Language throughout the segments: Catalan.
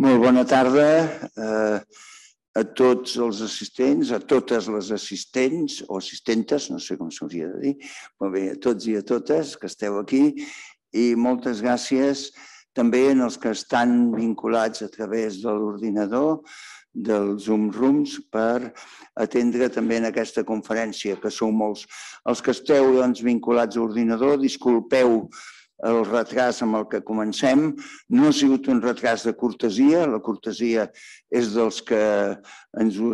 Molt bona tarda eh, a tots els assistents, a totes les assistents o assistentes, no sé com s'hauria de dir, però bé, a tots i a totes que esteu aquí i moltes gràcies també en els que estan vinculats a través de l'ordinador, dels Zoom Rooms per atendre també en aquesta conferència, que sou molts. Els que esteu doncs, vinculats a l'ordinador, disculpeu el retras amb el que comencem. No ha sigut un retras de cortesia, la cortesia és dels que ens ho,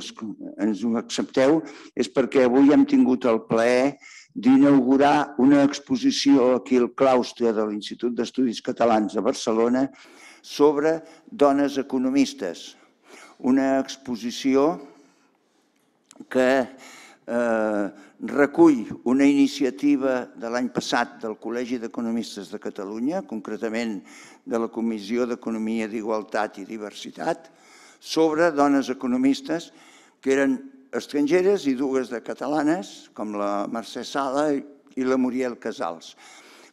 ens ho accepteu, és perquè avui hem tingut el plaer d'inaugurar una exposició aquí al claustre de l'Institut d'Estudis Catalans de Barcelona sobre dones economistes. Una exposició que eh, recull una iniciativa de l'any passat del Col·legi d'Economistes de Catalunya, concretament de la Comissió d'Economia d'Igualtat i Diversitat, sobre dones economistes que eren estrangeres i dues de catalanes, com la Mercè Sala i la Muriel Casals.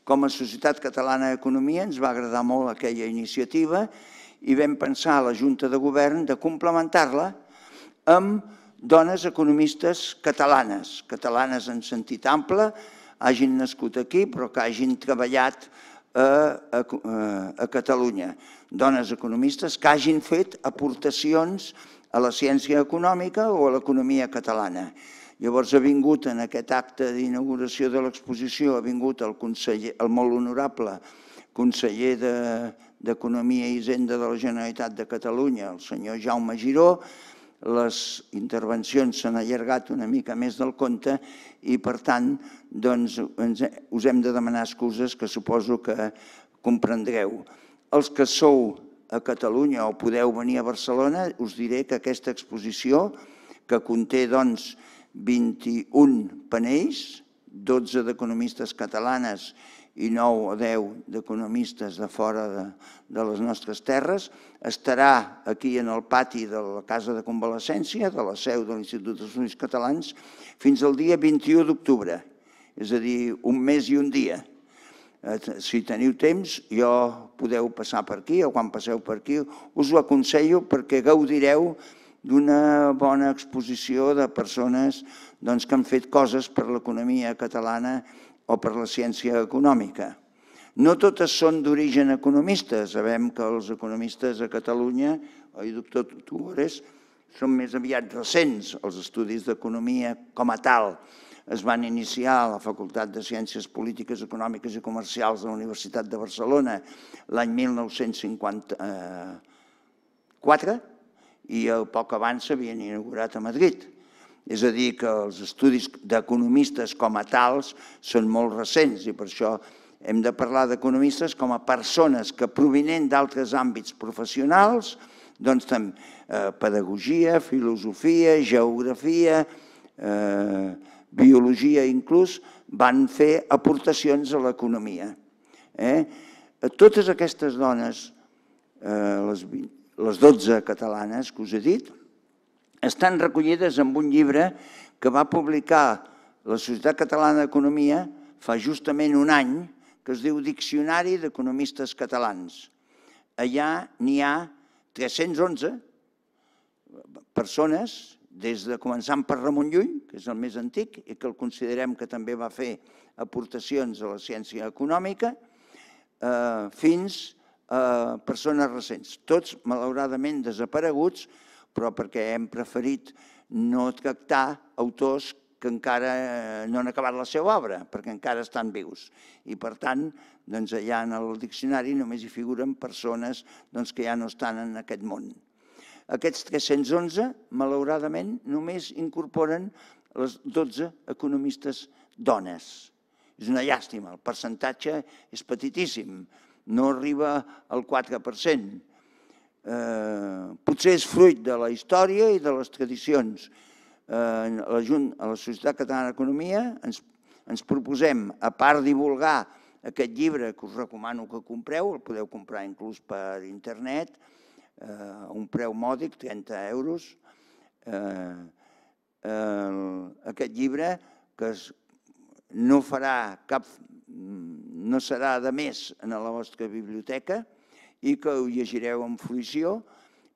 Com a Societat Catalana d'Economia ens va agradar molt aquella iniciativa i vam pensar a la Junta de Govern de complementar-la amb dones economistes catalanes, catalanes en sentit ample, hagin nascut aquí però que hagin treballat a, a, a Catalunya. Dones economistes que hagin fet aportacions a la ciència econòmica o a l'economia catalana. Llavors ha vingut en aquest acte d'inauguració de l'exposició, ha vingut el, conseller, el molt honorable conseller d'Economia de, i Hisenda de la Generalitat de Catalunya, el senyor Jaume Giró, les intervencions s'han allargat una mica més del compte i, per tant, doncs, ens, us hem de demanar excuses que suposo que comprendreu. Els que sou a Catalunya o podeu venir a Barcelona, us diré que aquesta exposició, que conté doncs, 21 panells, 12 d'economistes catalanes i 9 o 10 d'economistes de fora de, de les nostres terres. Estarà aquí en el pati de la Casa de Convalescència, de la seu de l'Institut d'Estudis Catalans, fins al dia 21 d'octubre, és a dir, un mes i un dia. Eh, si teniu temps, jo podeu passar per aquí o quan passeu per aquí, us ho aconsello perquè gaudireu d'una bona exposició de persones doncs, que han fet coses per l'economia catalana o per la ciència econòmica. No totes són d'origen economista. Sabem que els economistes a Catalunya, oi, doctor Tuores, són més aviat recents. Els estudis d'economia com a tal es van iniciar a la Facultat de Ciències Polítiques, Econòmiques i Comercials de la Universitat de Barcelona l'any 1954 i el poc abans s'havien inaugurat a Madrid. És a dir, que els estudis d'economistes com a tals són molt recents i per això hem de parlar d'economistes com a persones que provinent d'altres àmbits professionals, doncs eh, pedagogia, filosofia, geografia, eh, biologia inclús, van fer aportacions a l'economia. Eh? Totes aquestes dones, eh, les, les 12 catalanes que us he dit, estan recollides en un llibre que va publicar la Societat Catalana d'Economia fa justament un any, que es diu Diccionari d'Economistes Catalans. Allà n'hi ha 311 persones, des de començant per Ramon Llull, que és el més antic i que el considerem que també va fer aportacions a la ciència econòmica, eh, fins a persones recents. Tots, malauradament, desapareguts, però perquè hem preferit no tractar autors que encara eh, no han acabat la seva obra, perquè encara estan vius. I, per tant, doncs, allà en el diccionari només hi figuren persones doncs, que ja no estan en aquest món. Aquests 311, malauradament, només incorporen les 12 economistes dones. És una llàstima, el percentatge és petitíssim, no arriba al 4% eh, potser és fruit de la història i de les tradicions. Eh, a, la a la Societat Catalana d'Economia ens, ens proposem, a part divulgar aquest llibre que us recomano que compreu, el podeu comprar inclús per internet, eh, a un preu mòdic, 30 euros, eh, aquest llibre que no farà cap, no serà de més en la vostra biblioteca, i que ho llegireu amb fruïció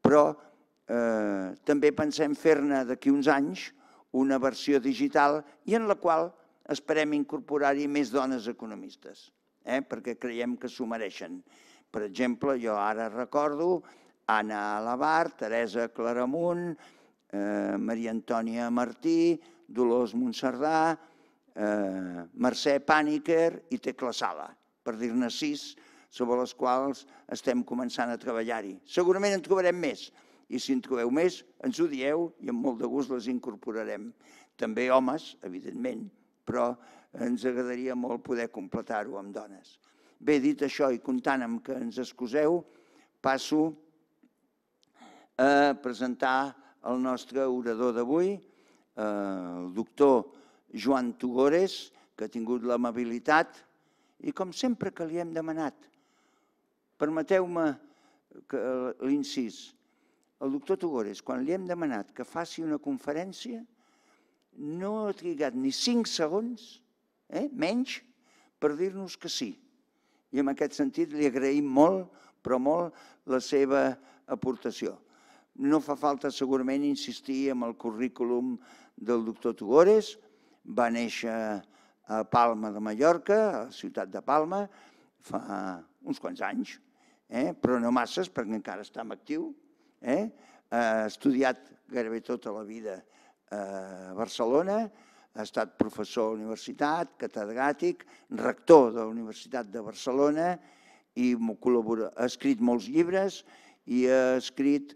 però eh, també pensem fer-ne d'aquí uns anys una versió digital i en la qual esperem incorporar-hi més dones economistes, eh? perquè creiem que s'ho mereixen. Per exemple, jo ara recordo Anna Alabar, Teresa Claramunt, eh, Maria Antònia Martí, Dolors Montserdà, eh, Mercè Pàniker i Tecla Sala, per dir-ne sis, sobre les quals estem començant a treballar-hi. Segurament en trobarem més, i si en trobeu més, ens ho dieu i amb molt de gust les incorporarem. També homes, evidentment, però ens agradaria molt poder completar-ho amb dones. Bé, dit això i comptant amb que ens excuseu, passo a presentar el nostre orador d'avui, eh, el doctor Joan Tugores, que ha tingut l'amabilitat i com sempre que li hem demanat, permeteu-me l'incís, el doctor Tugores, quan li hem demanat que faci una conferència, no ha trigat ni cinc segons, eh, menys, per dir-nos que sí. I en aquest sentit li agraïm molt, però molt, la seva aportació. No fa falta segurament insistir en el currículum del doctor Tugores. Va néixer a Palma de Mallorca, a la ciutat de Palma, fa uns quants anys, eh? però no masses perquè encara està en actiu. Eh? Ha estudiat gairebé tota la vida a Barcelona, ha estat professor a la universitat, catedràtic, rector de la Universitat de Barcelona i ha escrit molts llibres i ha escrit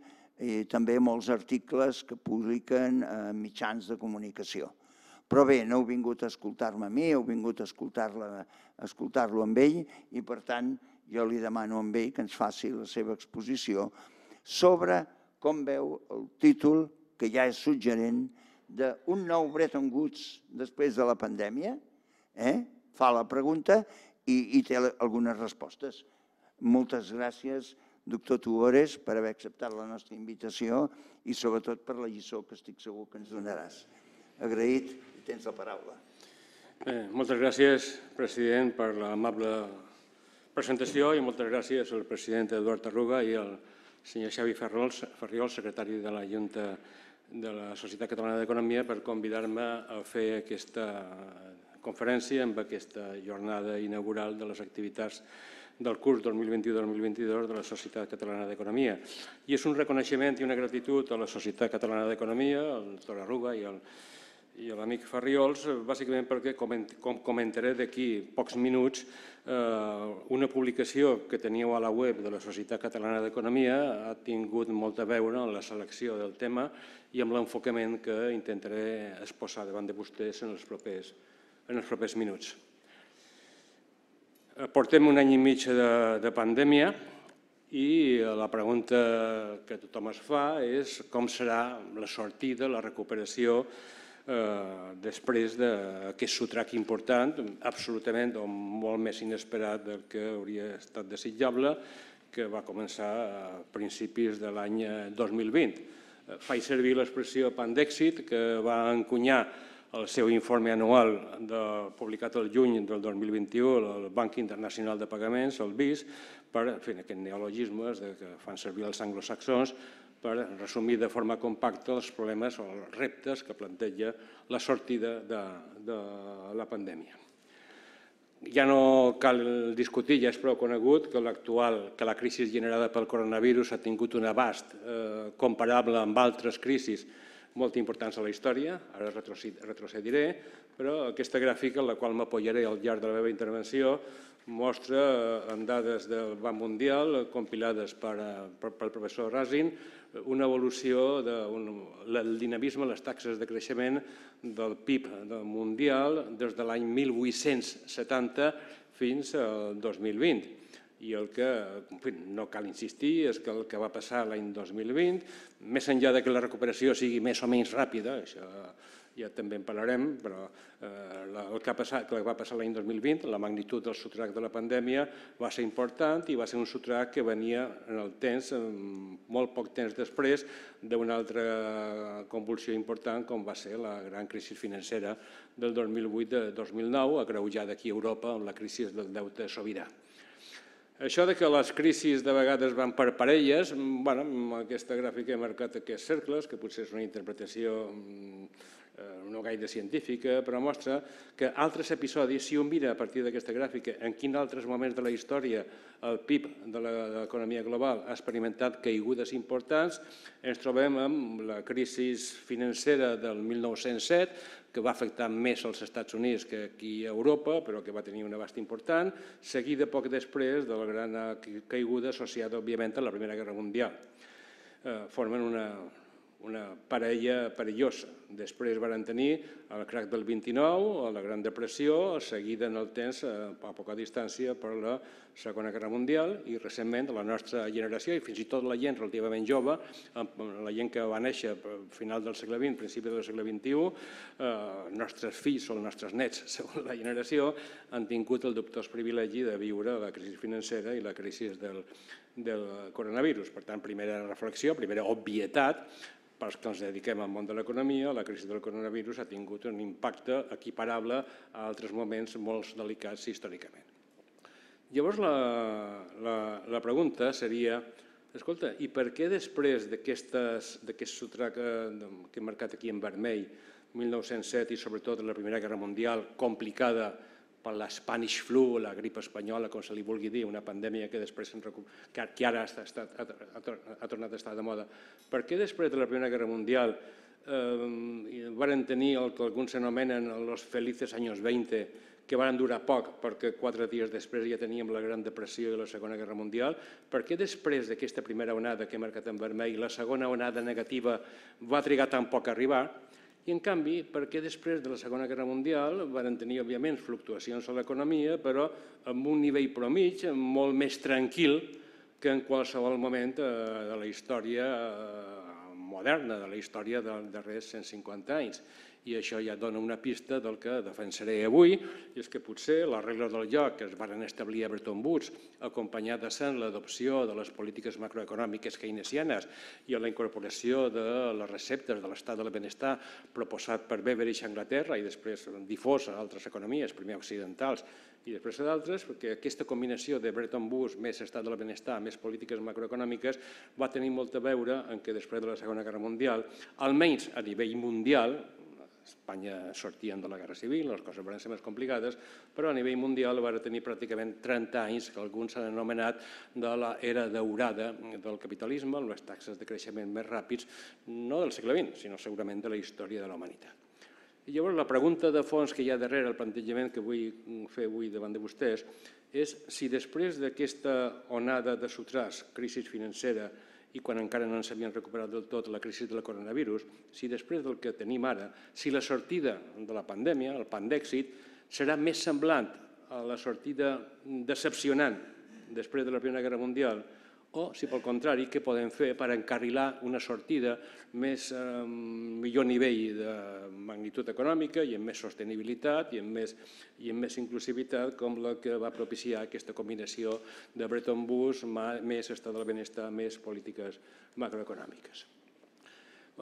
també molts articles que publiquen en mitjans de comunicació. Però bé, no heu vingut a escoltar-me a mi, heu vingut a escoltar-lo escoltar amb ell i, per tant, jo li demano a ell que ens faci la seva exposició sobre com veu el títol, que ja és suggerent, d'un nou Bretton Woods després de la pandèmia. Eh? Fa la pregunta i, i té algunes respostes. Moltes gràcies doctor Tuores, per haver acceptat la nostra invitació i sobretot per la lliçó que estic segur que ens donaràs. Agraït tens la paraula. Bé, moltes gràcies, president, per l'amable presentació i moltes gràcies al president Eduard Arruga i al senyor Xavi Ferriol, secretari de la Junta de la Societat Catalana d'Economia, per convidar-me a fer aquesta conferència amb aquesta jornada inaugural de les activitats del curs 2021-2022 de la Societat Catalana d'Economia. I és un reconeixement i una gratitud a la Societat Catalana d'Economia, al doctor Arruga i al i l'amic Ferriols, bàsicament perquè, com comentaré d'aquí pocs minuts, una publicació que teníeu a la web de la Societat Catalana d'Economia ha tingut molt a veure en la selecció del tema i amb l'enfocament que intentaré exposar davant de vostès en els propers, en els propers minuts. Eh, portem un any i mig de, de pandèmia i la pregunta que tothom es fa és com serà la sortida, la recuperació eh, després d'aquest sotrac important, absolutament o molt més inesperat del que hauria estat desitjable, que va començar a principis de l'any 2020. Eh, faig servir l'expressió pan d'èxit que va encunyar el seu informe anual de, publicat el juny del 2021 el Banc Internacional de Pagaments, el BIS, per fer aquests neologismes de, que fan servir els anglosaxons per resumir de forma compacta els problemes o els reptes que planteja la sortida de, de la pandèmia. Ja no cal discutir, ja és prou conegut que l'actual que la crisi generada pel coronavirus ha tingut un abast eh, comparable amb altres crisis molt importants a la història, ara retrocediré, però aquesta gràfica, en la qual m'apoyaré al llarg de la meva intervenció, mostra eh, amb dades del Banc Mundial compilades per, eh, per, pel professor Rasin una evolució del dinamisme, les taxes de creixement del PIB mundial des de l'any 1870 fins al 2020 i el que en no cal insistir és que el que va passar l'any 2020, més enllà de que la recuperació sigui més o menys ràpida, això ja també en parlarem, però eh, el que, ha passat, que va passar l'any 2020, la magnitud del sotrac de la pandèmia va ser important i va ser un sotrac que venia en el temps, molt poc temps després, d'una altra convulsió important com va ser la gran crisi financera del 2008-2009, agreujada aquí a Europa amb la crisi del deute sobirà. Això de que les crisis de vegades van per parelles, bueno, aquesta gràfica he marcat aquests cercles, que potser és una interpretació Eh, no gaire científica, però mostra que altres episodis, si un mira a partir d'aquesta gràfica en quins altres moments de la història el PIB de l'economia global ha experimentat caigudes importants, ens trobem amb la crisi financera del 1907, que va afectar més als Estats Units que aquí a Europa, però que va tenir un abast important, seguida poc després de la gran caiguda associada, òbviament, a la Primera Guerra Mundial. Eh, formen una, una parella perillosa. Després van tenir el crac del 29, la Gran Depressió, seguida en el temps a poca distància per la Segona Guerra Mundial i recentment la nostra generació i fins i tot la gent relativament jove, la gent que va néixer a final del segle XX, principi del segle XXI, eh, nostres fills o els nostres nets, segons la generació, han tingut el dubtós privilegi de viure la crisi financera i la crisi del, del coronavirus. Per tant, primera reflexió, primera obvietat, pels que ens dediquem al món de l'economia, la crisi del coronavirus ha tingut un impacte equiparable a altres moments molt delicats històricament. Llavors, la, la, la pregunta seria, escolta, i per què després d'aquest sotrac que he marcat aquí en vermell, 1907 i sobretot la Primera Guerra Mundial, complicada, per la Spanish flu, la grip espanyola, com se li vulgui dir, una pandèmia que després que, ara ha, estat, ha tornat a estar de moda. Per què després de la Primera Guerra Mundial eh, varen tenir el que alguns s'anomenen els felices anys 20, que van durar poc, perquè quatre dies després ja teníem la Gran Depressió i la Segona Guerra Mundial, per què després d'aquesta primera onada que he marcat en vermell, la segona onada negativa va trigar tan poc a arribar, i, en canvi, perquè després de la Segona Guerra Mundial van tenir, òbviament, fluctuacions a l'economia, però amb un nivell promig molt més tranquil que en qualsevol moment eh, de la història eh, moderna, de la història dels darrers 150 anys i això ja dona una pista del que defensaré avui, i és que potser les regles del joc que es van establir a Bretton Woods, acompanyades en l'adopció de les polítiques macroeconòmiques keynesianes i a la incorporació de les receptes de l'estat del benestar proposat per Beveridge a Anglaterra i després difós a altres economies, primer occidentals i després a d'altres, perquè aquesta combinació de Bretton Woods més estat del benestar, més polítiques macroeconòmiques, va tenir molt a veure en què després de la Segona Guerra Mundial, almenys a nivell mundial, Espanya sortien de la Guerra Civil, les coses van ser més complicades, però a nivell mundial va tenir pràcticament 30 anys que alguns s'han anomenat de l'era daurada del capitalisme, amb les taxes de creixement més ràpids, no del segle XX, sinó segurament de la història de la humanitat. I llavors la pregunta de fons que hi ha darrere el plantejament que vull fer avui davant de vostès és si després d'aquesta onada de sotràs, crisi financera, i quan encara no ens havíem recuperat del tot la crisi del coronavirus, si després del que tenim ara, si la sortida de la pandèmia, el pan d'èxit, serà més semblant a la sortida decepcionant després de la Primera Guerra Mundial, o, si pel contrari, què podem fer per encarrilar una sortida més, eh, millor nivell de magnitud econòmica i amb més sostenibilitat i amb més, i amb més inclusivitat com la que va propiciar aquesta combinació de Bretton Woods, més estat del benestar, més polítiques macroeconòmiques.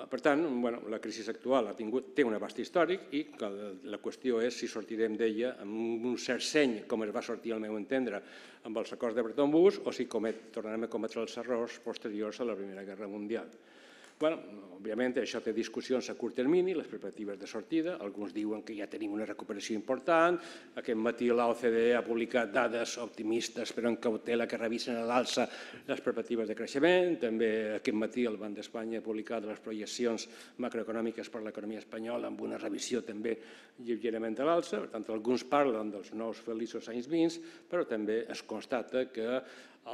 Per tant, bueno, la crisi actual ha tingut, té un abast històric i la qüestió és si sortirem d'ella amb un cert seny, com es va sortir al meu entendre, amb els acords de Bretton Woods, o si comet, tornarem a cometre els errors posteriors a la Primera Guerra Mundial. Bueno, òbviament això té discussions a curt termini, les perspectives de sortida, alguns diuen que ja tenim una recuperació important, aquest matí l'OCDE ha publicat dades optimistes però en cautela que revisen a l'alça les perspectives de creixement, també aquest matí el Banc d'Espanya ha publicat les projeccions macroeconòmiques per l'economia espanyola amb una revisió també lleugerament a l'alça, per tant alguns parlen dels nous feliços anys 20, però també es constata que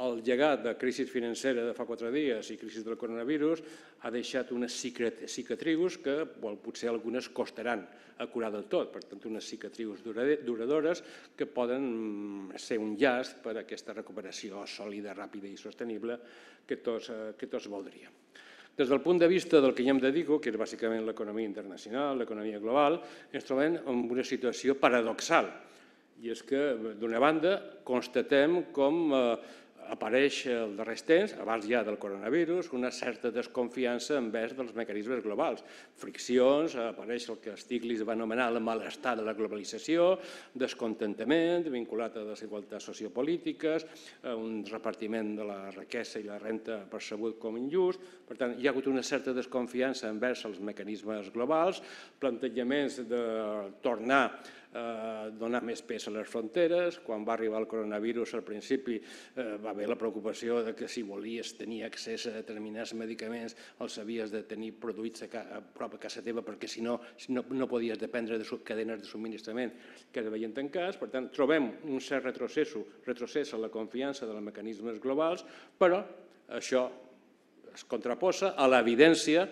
el llegat de crisi financera de fa quatre dies i crisi del coronavirus ha deixat unes cicatrius que potser algunes costaran a curar del tot, per tant unes cicatrius duradores que poden mm, ser un llast per a aquesta recuperació sòlida, ràpida i sostenible que tots, eh, que tots voldríem. Des del punt de vista del que ja em dedico, que és bàsicament l'economia internacional, l'economia global, ens trobem en una situació paradoxal. I és que, d'una banda, constatem com eh, apareix els darrers temps, abans ja del coronavirus, una certa desconfiança envers dels mecanismes globals. Friccions, apareix el que Stiglitz va anomenar el malestar de la globalització, descontentament vinculat a desigualtats sociopolítiques, un repartiment de la riquesa i la renta percebut com injust. Per tant, hi ha hagut una certa desconfiança envers els mecanismes globals, plantejaments de tornar eh, donar més pes a les fronteres. Quan va arribar el coronavirus, al principi eh, va haver la preocupació de que si volies tenir accés a determinats medicaments els havies de tenir produïts a, prop a casa teva perquè si no, si no, no podies dependre de cadenes de subministrament que es veien tancats. Per tant, trobem un cert retrocés, retrocés a la confiança dels mecanismes globals, però això es contraposa a l'evidència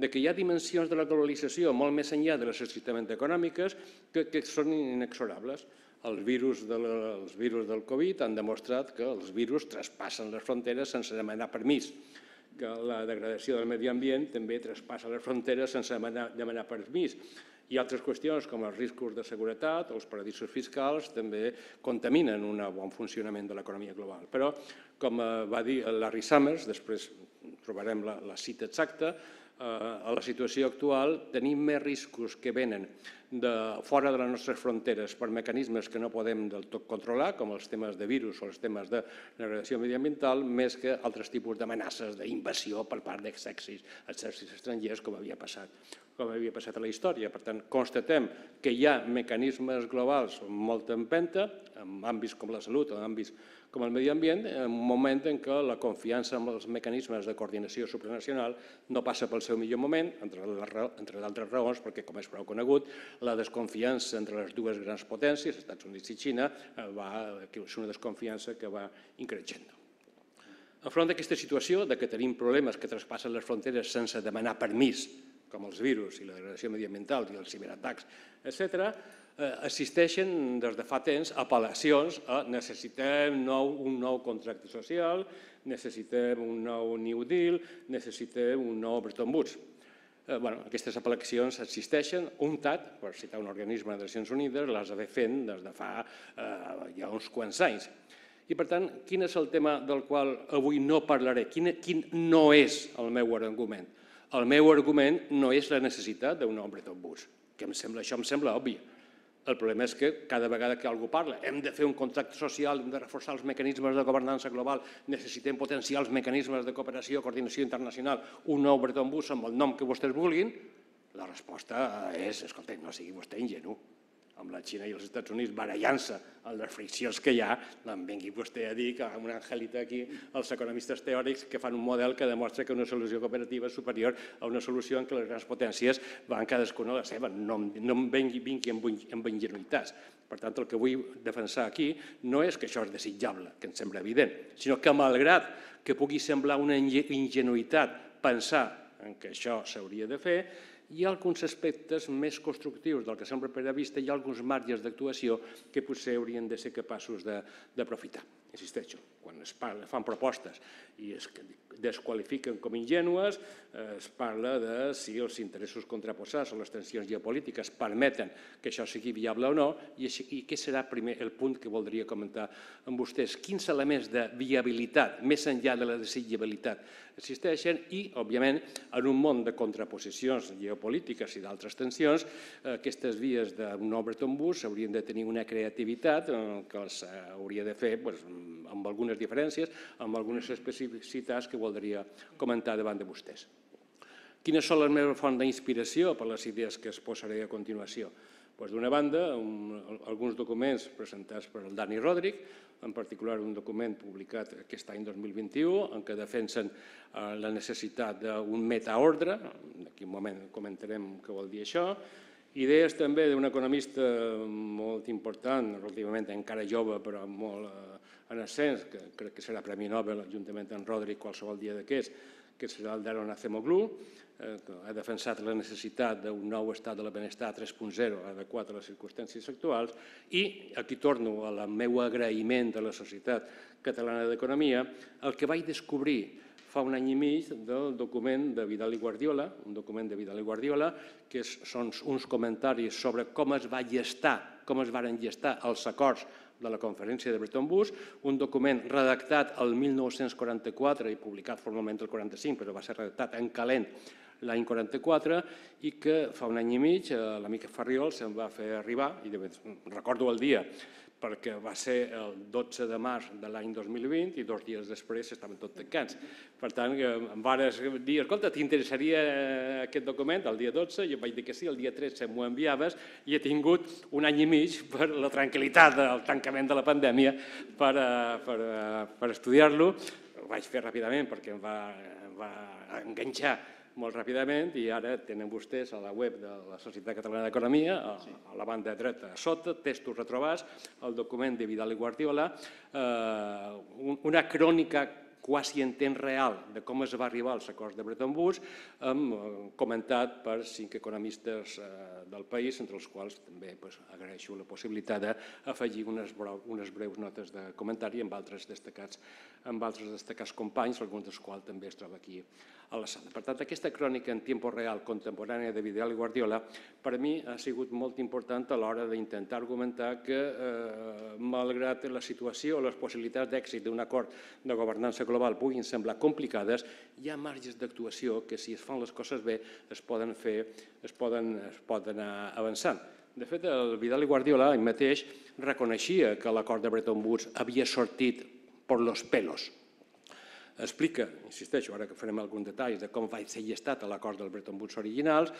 de que hi ha dimensions de la globalització molt més enllà de les estrictament econòmiques que, que són inexorables. Els virus, de la, els virus del Covid han demostrat que els virus traspassen les fronteres sense demanar permís que la degradació del medi ambient també traspassa les fronteres sense demanar, demanar permís. I altres qüestions com els riscos de seguretat o els paradisos fiscals també contaminen un bon funcionament de l'economia global. Però, com eh, va dir Larry Summers, després trobarem la, la cita exacta, a la situació actual tenim més riscos que venen de fora de les nostres fronteres per mecanismes que no podem del tot controlar, com els temes de virus o els temes de degradació mediambiental, més que altres tipus d'amenaces d'invasió per part exèrcits estrangers, com havia passat com havia passat a la història. Per tant, constatem que hi ha mecanismes globals amb molta empenta, en àmbits com la salut o en àmbits com el medi ambient, en un moment en què la confiança en els mecanismes de coordinació supranacional no passa pel seu millor moment, entre d'altres raons, perquè, com és prou conegut, la desconfiança entre les dues grans potències, Estats Units i Xina, eh, va, és una desconfiança que va increixent. Enfront d'aquesta situació de que tenim problemes que traspassen les fronteres sense demanar permís com els virus i la degradació mediambiental i els ciberatacs, etc., assisteixen des de fa temps apel·lacions a necessitem nou, un nou contracte social, necessitem un nou New Deal, necessitem un nou Bretton Woods. Eh, bueno, aquestes apel·lacions existeixen. UNTAD, per citar un organisme de Nacions Unides, les ha fent des de fa eh, ja uns quants anys. I, per tant, quin és el tema del qual avui no parlaré? Quin, quin no és el meu argument? El meu argument no és la necessitat d'un nou Bretton Woods, que em sembla, això em sembla òbvi. El problema és que cada vegada que algú parla hem de fer un contracte social, hem de reforçar els mecanismes de governança global, necessitem potenciar els mecanismes de cooperació, coordinació internacional, un nou Bretton Woods amb el nom que vostès vulguin, la resposta és, escolta, no sigui vostè ingenu amb la Xina i els Estats Units barallant-se en les friccions que hi ha, em vengui vostè a dir que amb una angelita aquí els economistes teòrics que fan un model que demostra que una solució cooperativa és superior a una solució en què les grans potències van cadascuna a la seva. No, no em vengui, vingui amb, amb ingenuïtats. Per tant, el que vull defensar aquí no és que això és desitjable, que em sembla evident, sinó que malgrat que pugui semblar una ingenuïtat pensar en què això s'hauria de fer, hi ha alguns aspectes més constructius del que per a vista, hi ha alguns marges d'actuació que potser haurien de ser capaços d'aprofitar. Insisteixo, quan es parla, fan propostes i es desqualifiquen com ingènues, eh, es parla de si els interessos contraposats o les tensions geopolítiques permeten que això sigui viable o no, i, així, i què serà primer el punt que voldria comentar amb vostès. Quins elements de viabilitat, més enllà de la desitjabilitat, existeixen i, òbviament, en un món de contraposicions geopolítiques i d'altres tensions, eh, aquestes vies d'un Bretton Woods haurien de tenir una creativitat que els hauria de fer doncs, amb algunes diferències, amb algunes especificitats que voldria comentar davant de vostès. Quines són les meves fonts d'inspiració per les idees que es posaré a continuació? D'una banda, un, alguns documents presentats per el Dani Rodric, en particular un document publicat aquest any 2021 en què defensen eh, la necessitat d'un metaordre, d'aquí un moment comentarem què vol dir això, idees també d'un economista molt important, relativament encara jove però molt eh, en ascens, que crec que serà Premi Nobel juntament amb Rodri qualsevol dia d'aquests, que serà el Daron Acemoglu, eh, que ha defensat la necessitat d'un nou estat de la benestar 3.0 adequat a les circumstàncies actuals i aquí torno al meu agraïment a la Societat Catalana d'Economia, el que vaig descobrir fa un any i mig del document de Vidal i Guardiola, un document de Vidal i Guardiola, que són uns comentaris sobre com es va gestar, com es varen gestar els acords de la conferència de Bretton Woods, un document redactat el 1944 i publicat formalment el 45, però va ser redactat en calent l'any 44 i que fa un any i mig eh, l'amic Farriol se'n va fer arribar, i recordo el dia, perquè va ser el 12 de març de l'any 2020 i dos dies després estaven tots tancats. Per tant, em vares dir, escolta, t'interessaria aquest document el dia 12? Jo vaig dir que sí, el dia 13 m'ho enviaves i he tingut un any i mig per la tranquil·litat del tancament de la pandèmia per, eh, per, eh, per estudiar-lo. Ho vaig fer ràpidament perquè em va, em va enganxar molt ràpidament i ara tenen vostès a la web de la Societat Catalana d'Economia, a, a la banda dreta a sota, textos retrobats, el document de Vidal i Guardiola, eh, una crònica quasi en temps real de com es va arribar als acords de Bretton Woods, eh, comentat per cinc economistes eh, del país, entre els quals també pues, agraeixo la possibilitat d'afegir unes, unes breus notes de comentari amb altres destacats, amb altres destacats companys, alguns dels quals també es troba aquí a la sala. Per tant, aquesta crònica en temps real contemporània de Vidal i Guardiola per mi ha sigut molt important a l'hora d'intentar argumentar que, eh, malgrat la situació o les possibilitats d'èxit d'un acord de governança global puguin semblar complicades, hi ha marges d'actuació que, si es fan les coses bé, es poden fer, es poden, es poden anar avançant. De fet, el Vidal i Guardiola mateix reconeixia que l'acord de Bretton Woods havia sortit per los pelos, explica, insisteixo, ara que farem alguns detalls de com va ser llestat l'acord del Bretton Woods originals,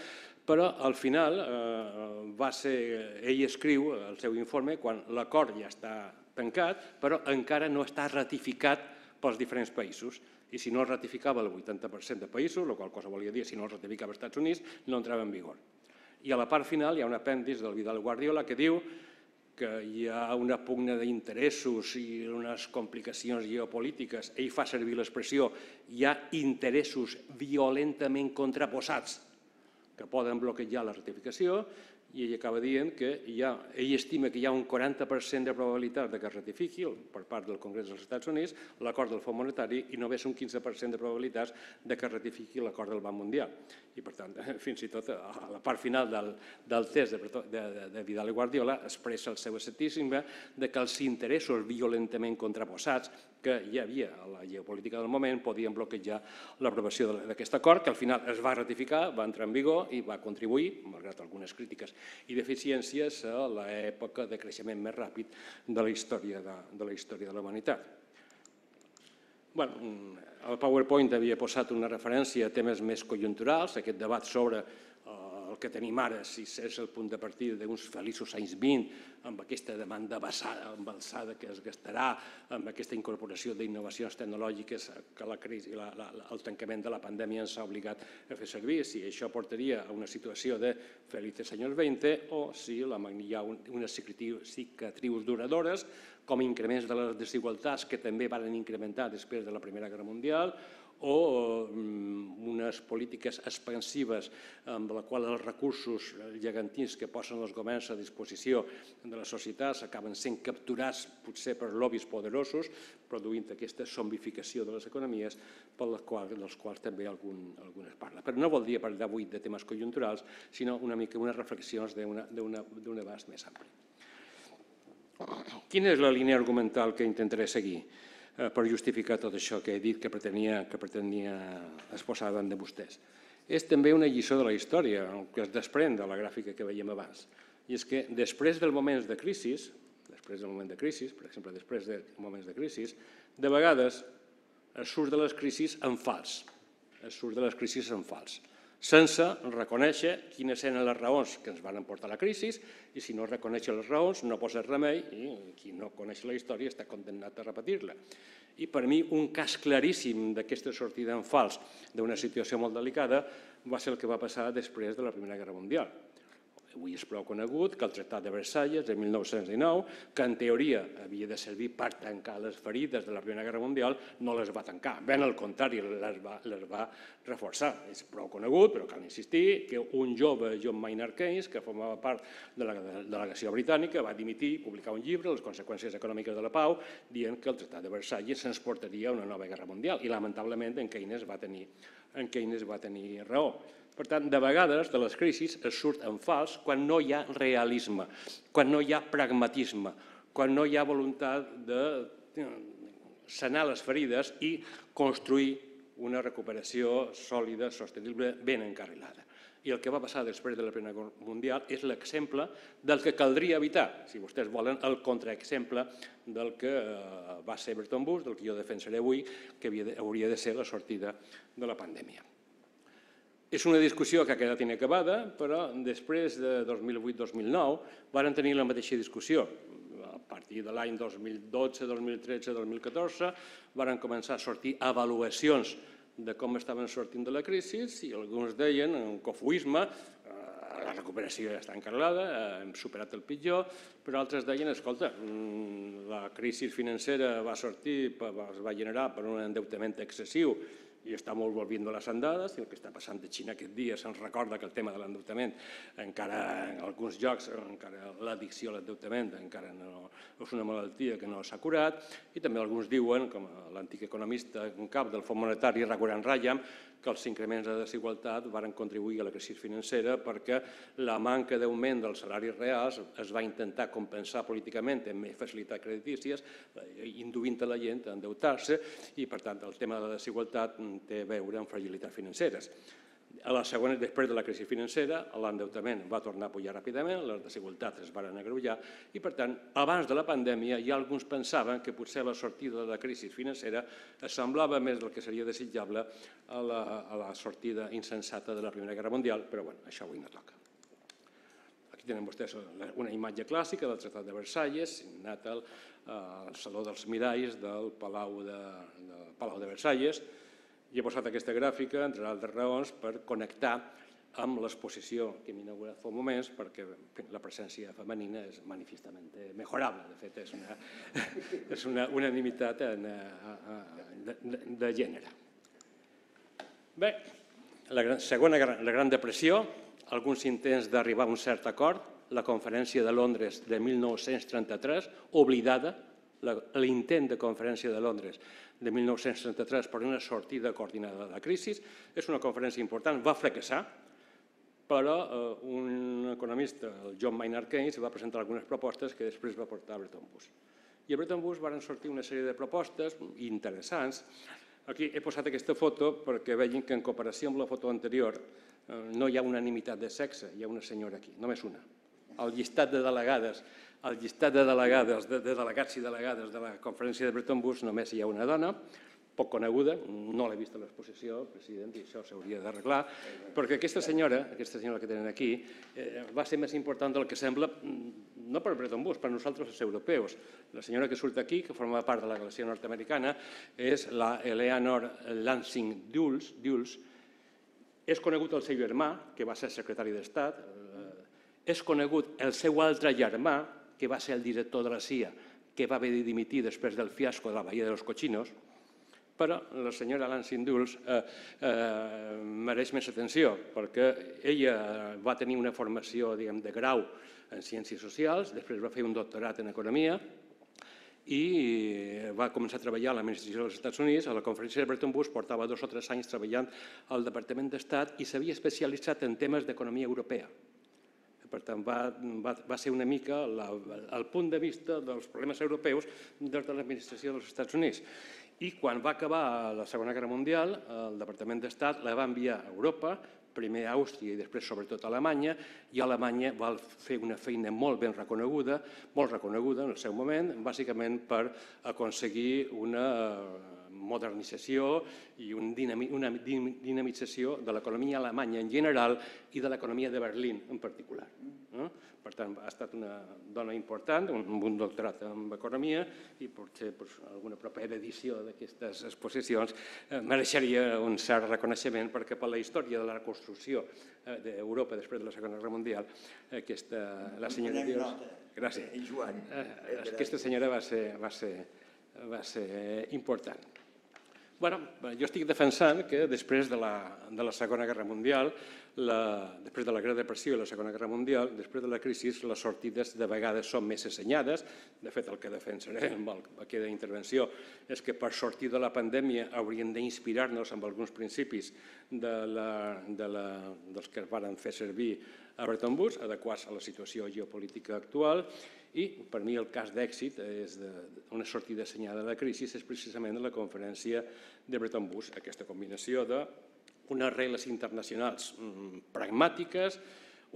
però al final eh, va ser, ell escriu el seu informe quan l'acord ja està tancat, però encara no està ratificat pels diferents països. I si no el ratificava el 80% de països, la qual cosa volia dir si no el ratificava els Estats Units, no entrava en vigor. I a la part final hi ha un apèndix del Vidal Guardiola que diu que hi ha una pugna d'interessos i unes complicacions geopolítiques. Ell fa servir l'expressió hi ha interessos violentament contraposats que poden bloquejar la ratificació i ell acaba dient que hi ha, ell estima que hi ha un 40% de probabilitat de que es ratifiqui per part del Congrés dels Estats Units l'acord del Fons Monetari i només un 15% de probabilitats de que es ratifiqui l'acord del Banc Mundial. I per tant, fins i tot a la part final del, del test de, de, de, Vidal i Guardiola expressa el seu escepticisme de que els interessos violentament contraposats que hi havia a la geopolítica del moment podien bloquejar l'aprovació d'aquest acord, que al final es va ratificar, va entrar en vigor i va contribuir, malgrat algunes crítiques i deficiències a l'època de creixement més ràpid de la història de, de la història de la humanitat. Bueno, el PowerPoint havia posat una referència a temes més conjunturals, aquest debat sobre el que tenim ara, si és el punt de partida d'uns feliços anys 20, amb aquesta demanda embalsada que es gastarà, amb aquesta incorporació d'innovacions tecnològiques que la crisi, la, la, el tancament de la pandèmia ens ha obligat a fer servir, si això portaria a una situació de felices anys 20 o si la, hi ha unes cicatrius duradores, com increments de les desigualtats que també van incrementar després de la Primera Guerra Mundial, o mm, unes polítiques expansives amb la qual els recursos gegantins que posen els governs a disposició de les societats acaben sent capturats potser per lobbies poderosos, produint aquesta zombificació de les economies per les quals, dels quals també algun, algun es parla. Però no voldria parlar avui de temes conjunturals, sinó una mica unes reflexions d'un abast més ampli. Quina és la línia argumental que intentaré seguir? Eh, per justificar tot això que he dit que pretenia, que pretenia exposar davant de vostès. És també una lliçó de la història, que es desprèn de la gràfica que veiem abans. I és que després dels moments de crisi, després del moment de crisi, per exemple, després de moments de crisi, de vegades es surt de les crisis en fals. Es surt de les crisis en fals sense reconèixer quines eren les raons que ens van emportar a la crisi i si no reconeix les raons no posa remei i qui no coneix la història està condemnat a repetir-la. I per mi un cas claríssim d'aquesta sortida en fals d'una situació molt delicada va ser el que va passar després de la Primera Guerra Mundial avui és prou conegut que el Tractat de Versalles de 1919, que en teoria havia de servir per tancar les ferides de la Primera Guerra Mundial, no les va tancar. Ben al contrari, les va, les va reforçar. És prou conegut, però cal insistir, que un jove, John Maynard Keynes, que formava part de la delegació britànica, va dimitir i publicar un llibre, Les conseqüències econòmiques de la pau, dient que el Tractat de Versalles ens portaria a una nova guerra mundial. I lamentablement en Keynes va tenir, en Keynes va tenir raó. Per tant, de vegades de les crisis es surt en fals quan no hi ha realisme, quan no hi ha pragmatisme, quan no hi ha voluntat de sanar les ferides i construir una recuperació sòlida, sostenible, ben encarrilada. I el que va passar després de la Primera Guerra Mundial és l'exemple del que caldria evitar, si vostès volen, el contraexemple del que eh, va ser Bretton Woods, del que jo defensaré avui, que hauria de ser la sortida de la pandèmia. És una discussió que ha quedat inacabada, però després de 2008-2009 varen tenir la mateixa discussió. A partir de l'any 2012, 2013, 2014 varen començar a sortir avaluacions de com estaven sortint de la crisi i alguns deien, en cofuisme, eh, la recuperació ja està encarregada, eh, hem superat el pitjor, però altres deien, escolta, mm, la crisi financera va sortir, es va generar per un endeutament excessiu i està molt volvint les andades, i el que està passant a Xina aquest dia se'ns recorda que el tema de l'endeutament encara en alguns llocs encara l'addicció a l'endeutament encara no és una malaltia que no s'ha curat i també alguns diuen, com l'antic economista en cap del Fons Monetari, Raghuram Rayam, que els increments de desigualtat varen contribuir a la crisi financera perquè la manca d'augment dels salaris reals es va intentar compensar políticament amb més facilitat creditícies, eh, induint a la gent a endeutar-se i, per tant, el tema de la desigualtat té a veure amb fragilitats financeres. A la segona, després de la crisi financera, l'endeutament va tornar a pujar ràpidament, les desigualtats es van agreujar i, per tant, abans de la pandèmia ja alguns pensaven que potser la sortida de la crisi financera semblava més del que seria desitjable a la, a la sortida insensata de la Primera Guerra Mundial, però bueno, això avui no toca. Aquí tenen vostès una imatge clàssica del Tractat de Versalles, signat al, al Saló dels Miralls del Palau de, del Palau de Versalles, i he posat aquesta gràfica, entre altres raons, per connectar amb l'exposició que hem inaugurat fa moments, perquè la presència femenina és manifestament mejorable. De fet, és una, és una unanimitat en, a, a, de, de gènere. Bé, la gran, segona la Gran Depressió, alguns intents d'arribar a un cert acord, la Conferència de Londres de 1933, oblidada, l'intent de Conferència de Londres de 1933 per una sortida coordinada de la crisi. És una conferència important, va fracassar, però eh, un economista, el John Maynard Keynes, va presentar algunes propostes que després va portar a Bretton Woods. I a Bretton Woods van sortir una sèrie de propostes interessants. Aquí he posat aquesta foto perquè vegin que en comparació amb la foto anterior eh, no hi ha unanimitat de sexe, hi ha una senyora aquí, només una. El llistat de delegades al llistat de delegades, de, de delegats i delegades de la conferència de Bretton Woods només hi ha una dona, poc coneguda, no l'he vist a l'exposició, president, i això s'hauria d'arreglar, perquè aquesta senyora, aquesta senyora que tenen aquí, eh, va ser més important del que sembla, mm, no per Bretton Woods, per nosaltres els europeus. La senyora que surt aquí, que forma part de la Galícia nord-americana, és la Eleanor Lansing Dulles, Dulles. És conegut el seu germà, que va ser secretari d'Estat, eh, és conegut el seu altre germà, que va ser el director de la CIA, que va haver de dimitir després del fiasco de la Bahia de los Cochinos, però la senyora Lansing Dulles eh, eh, mereix més atenció, perquè ella va tenir una formació diguem, de grau en Ciències Socials, després va fer un doctorat en Economia, i va començar a treballar a l'administració dels Estats Units, a la conferència de Bretton Woods, portava dos o tres anys treballant al Departament d'Estat i s'havia especialitzat en temes d'economia europea. Per tant, va, va, va ser una mica la, el punt de vista dels problemes europeus des de l'administració dels Estats Units. I quan va acabar la Segona Guerra Mundial, el Departament d'Estat la va enviar a Europa, primer a Àustria i després sobretot a Alemanya, i Alemanya va fer una feina molt ben reconeguda, molt reconeguda en el seu moment, bàsicament per aconseguir una modernització i un una dinamització de l'economia alemanya en general i de l'economia de Berlín en particular. No? Per tant, ha estat una dona important, un, un doctorat en economia i potser pues, alguna propera edició d'aquestes exposicions eh, mereixeria un cert reconeixement perquè per la història de la reconstrucció eh, d'Europa després de la Segona Guerra Mundial, aquesta, la senyora Dios... Gràcies. Eh, aquesta senyora va ser, va ser, va ser important. Bueno, jo estic defensant que després de la, de la Segona Guerra Mundial, la, després de la Gran Depressió i la Segona Guerra Mundial, després de la crisi, les sortides de vegades són més assenyades. De fet, el que defensaré amb el, aquesta intervenció és que per sortir de la pandèmia hauríem d'inspirar-nos amb alguns principis de la, de la, dels que van fer servir a Bretton Woods, adequats a la situació geopolítica actual, I per mi el cas d'èxit és de, una sortida assenyada de la crisi és precisament la conferència de Bretton Woods, aquesta combinació de unes regles internacionals mm, pragmàtiques,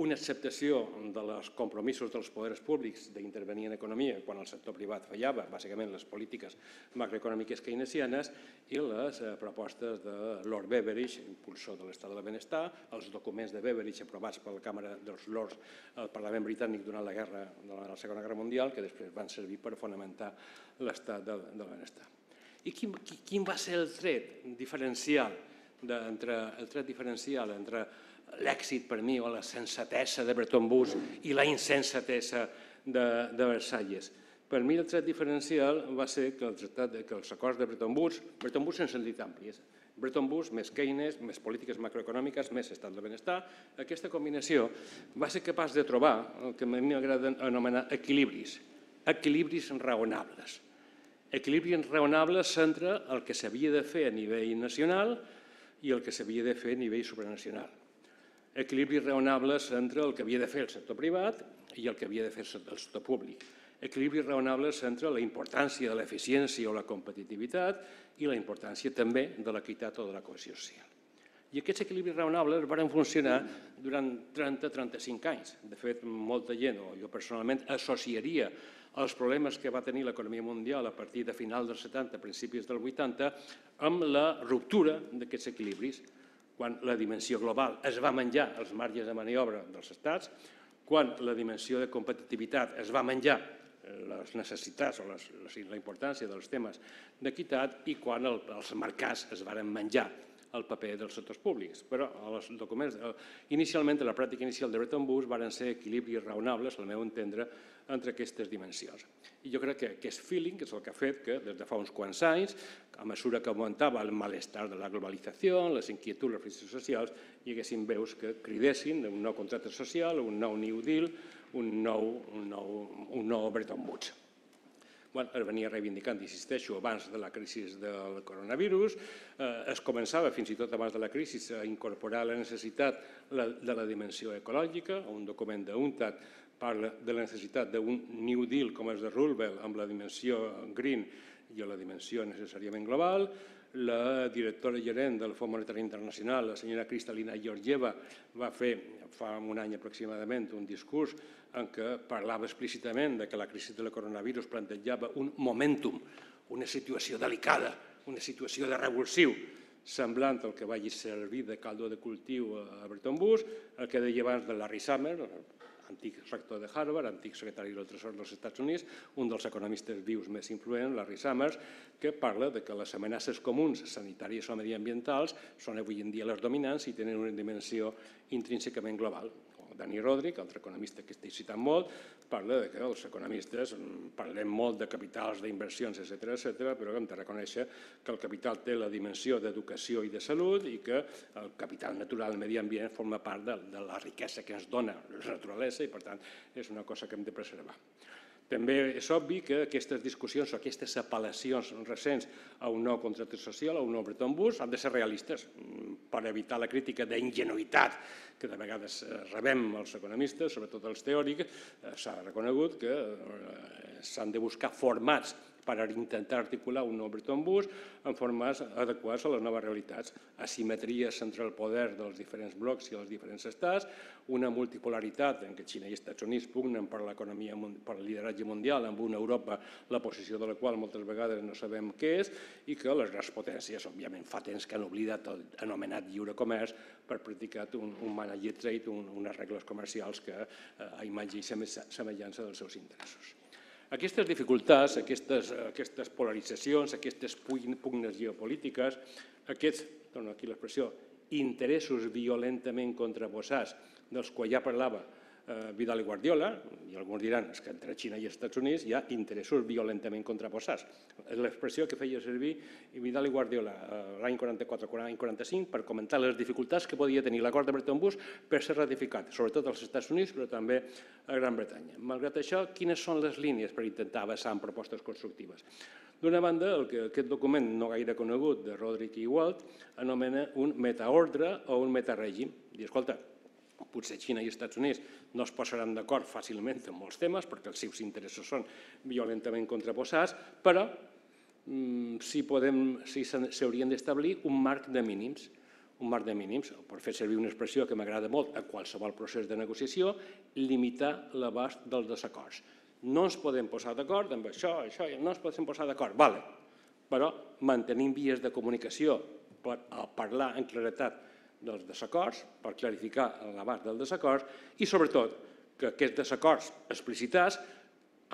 una acceptació dels compromisos dels poders públics d'intervenir en economia quan el sector privat fallava, bàsicament les polítiques macroeconòmiques keynesianes i les eh, propostes de Lord Beveridge, impulsor de l'estat del benestar, els documents de Beveridge aprovats per la Càmera dels Lords al Parlament britànic durant la, guerra, durant la Segona Guerra Mundial, que després van servir per fonamentar l'estat del, del benestar. I quin, quin va ser el tret diferencial de, entre, el tret diferencial entre l'èxit per mi o la sensatesa de Bretton Woods i la insensatesa de, de Versalles. Per mi el tret diferencial va ser que, el tractat, que els acords de Bretton Woods, Bretton Woods en sentit ampli, Bretton Woods, més Keynes, més polítiques macroeconòmiques, més estat del benestar, aquesta combinació va ser capaç de trobar el que a mi m'agrada anomenar equilibris, equilibris raonables. Equilibris raonables entre el que s'havia de fer a nivell nacional i el que s'havia de fer a nivell supranacional equilibris raonables entre el que havia de fer el sector privat i el que havia de fer el sector públic. Equilibris raonables entre la importància de l'eficiència o la competitivitat i la importància també de l'equitat o de la cohesió social. I aquests equilibris raonables van funcionar durant 30-35 anys. De fet, molta gent, o jo personalment, associaria els problemes que va tenir l'economia mundial a partir de final dels 70, principis dels 80, amb la ruptura d'aquests equilibris quan la dimensió global es va menjar els marges de maniobra dels estats, quan la dimensió de competitivitat es va menjar eh, les necessitats o les, la importància dels temes d'equitat i quan el, els mercats es varen menjar el paper dels sectors públics. Però els documents, eh, inicialment, la pràctica inicial de Bretton Woods varen ser equilibris raonables, al meu entendre, entre aquestes dimensions. I jo crec que aquest feeling és el que ha fet que des de fa uns quants anys, a mesura que augmentava el malestar de la globalització, les inquietuds, les crisis socials, hi haguessin veus que cridessin un nou contracte social, un nou New Deal, un nou, un nou, un nou Bretton Woods. Bueno, es venia reivindicant, insisteixo, abans de la crisi del coronavirus, eh, es començava fins i tot abans de la crisi a incorporar la necessitat de la dimensió ecològica, un document d'UNTAD parla de la necessitat d'un New Deal com és de Roosevelt amb la dimensió green i la dimensió necessàriament global. La directora gerent del Fons Monetari Internacional, la senyora Cristalina Georgieva, va fer fa un any aproximadament un discurs en què parlava explícitament de que la crisi de la coronavirus plantejava un momentum, una situació delicada, una situació de revulsiu, semblant al que vagi servir de caldo de cultiu a Bretton Woods, el que deia abans de Larry Summer, antic rector de Harvard, antic secretari del Tresor dels Estats Units, un dels economistes vius més influents, Larry Summers, que parla de que les amenaces comuns sanitàries o mediambientals són avui en dia les dominants i tenen una dimensió intrínsecament global. Dani Rodrik, altre economista que estic citant molt, parla de que els economistes mm, parlem molt de capitals, d'inversions, etc etc, però hem de reconèixer que el capital té la dimensió d'educació i de salut i que el capital natural, el medi ambient, forma part de, de la riquesa que ens dona la naturalesa i, per tant, és una cosa que hem de preservar. També és obvi que aquestes discussions o aquestes apel·lacions recents a un nou contracte social, a un nou Bretton Woods, han de ser realistes mm, per evitar la crítica d'ingenuïtat que de vegades eh, rebem els economistes, sobretot els teòrics, eh, s'ha reconegut que eh, s'han de buscar formats per intentar articular un nou Bretton Woods en formats adequats a les noves realitats. Asimetries entre el poder dels diferents blocs i els diferents estats, una multipolaritat en què Xina i Estats Units pugnen per l'economia, per el lideratge mundial, amb una Europa la posició de la qual moltes vegades no sabem què és, i que les grans potències, òbviament, fa temps que han oblidat el anomenat lliure comerç per practicar un, un managed trade, un, unes regles comercials que eh, a imatge i semellança dels seus interessos. Aquestes dificultats, aquestes, aquestes polaritzacions, aquestes pugnes geopolítiques, aquests, dono aquí l'expressió, interessos violentament contraposats dels quals ja parlava Vidal i Guardiola, i alguns diran que entre Xina i Estats Units hi ha interessos violentament contraposats. L'expressió que feia servir Vidal i Guardiola eh, l'any 44 l'any 45 per comentar les dificultats que podia tenir l'acord de Bretton Woods per ser ratificat, sobretot als Estats Units, però també a Gran Bretanya. Malgrat això, quines són les línies per intentar avançar en propostes constructives? D'una banda, el que aquest document no gaire conegut de Roderick i Walt anomena un metaordre o un metarègim. I escolta, potser Xina i Estats Units no es posaran d'acord fàcilment en molts temes perquè els seus interessos són violentament contraposats, però mm, si podem, si s'haurien d'establir un marc de mínims, un marc de mínims, per fer servir una expressió que m'agrada molt a qualsevol procés de negociació, limitar l'abast dels desacords. No ens podem posar d'acord amb això, això, no ens podem posar d'acord, vale. però mantenim vies de comunicació per parlar en claretat dels desacords, per clarificar l'abast dels desacords i, sobretot, que aquests desacords explicitats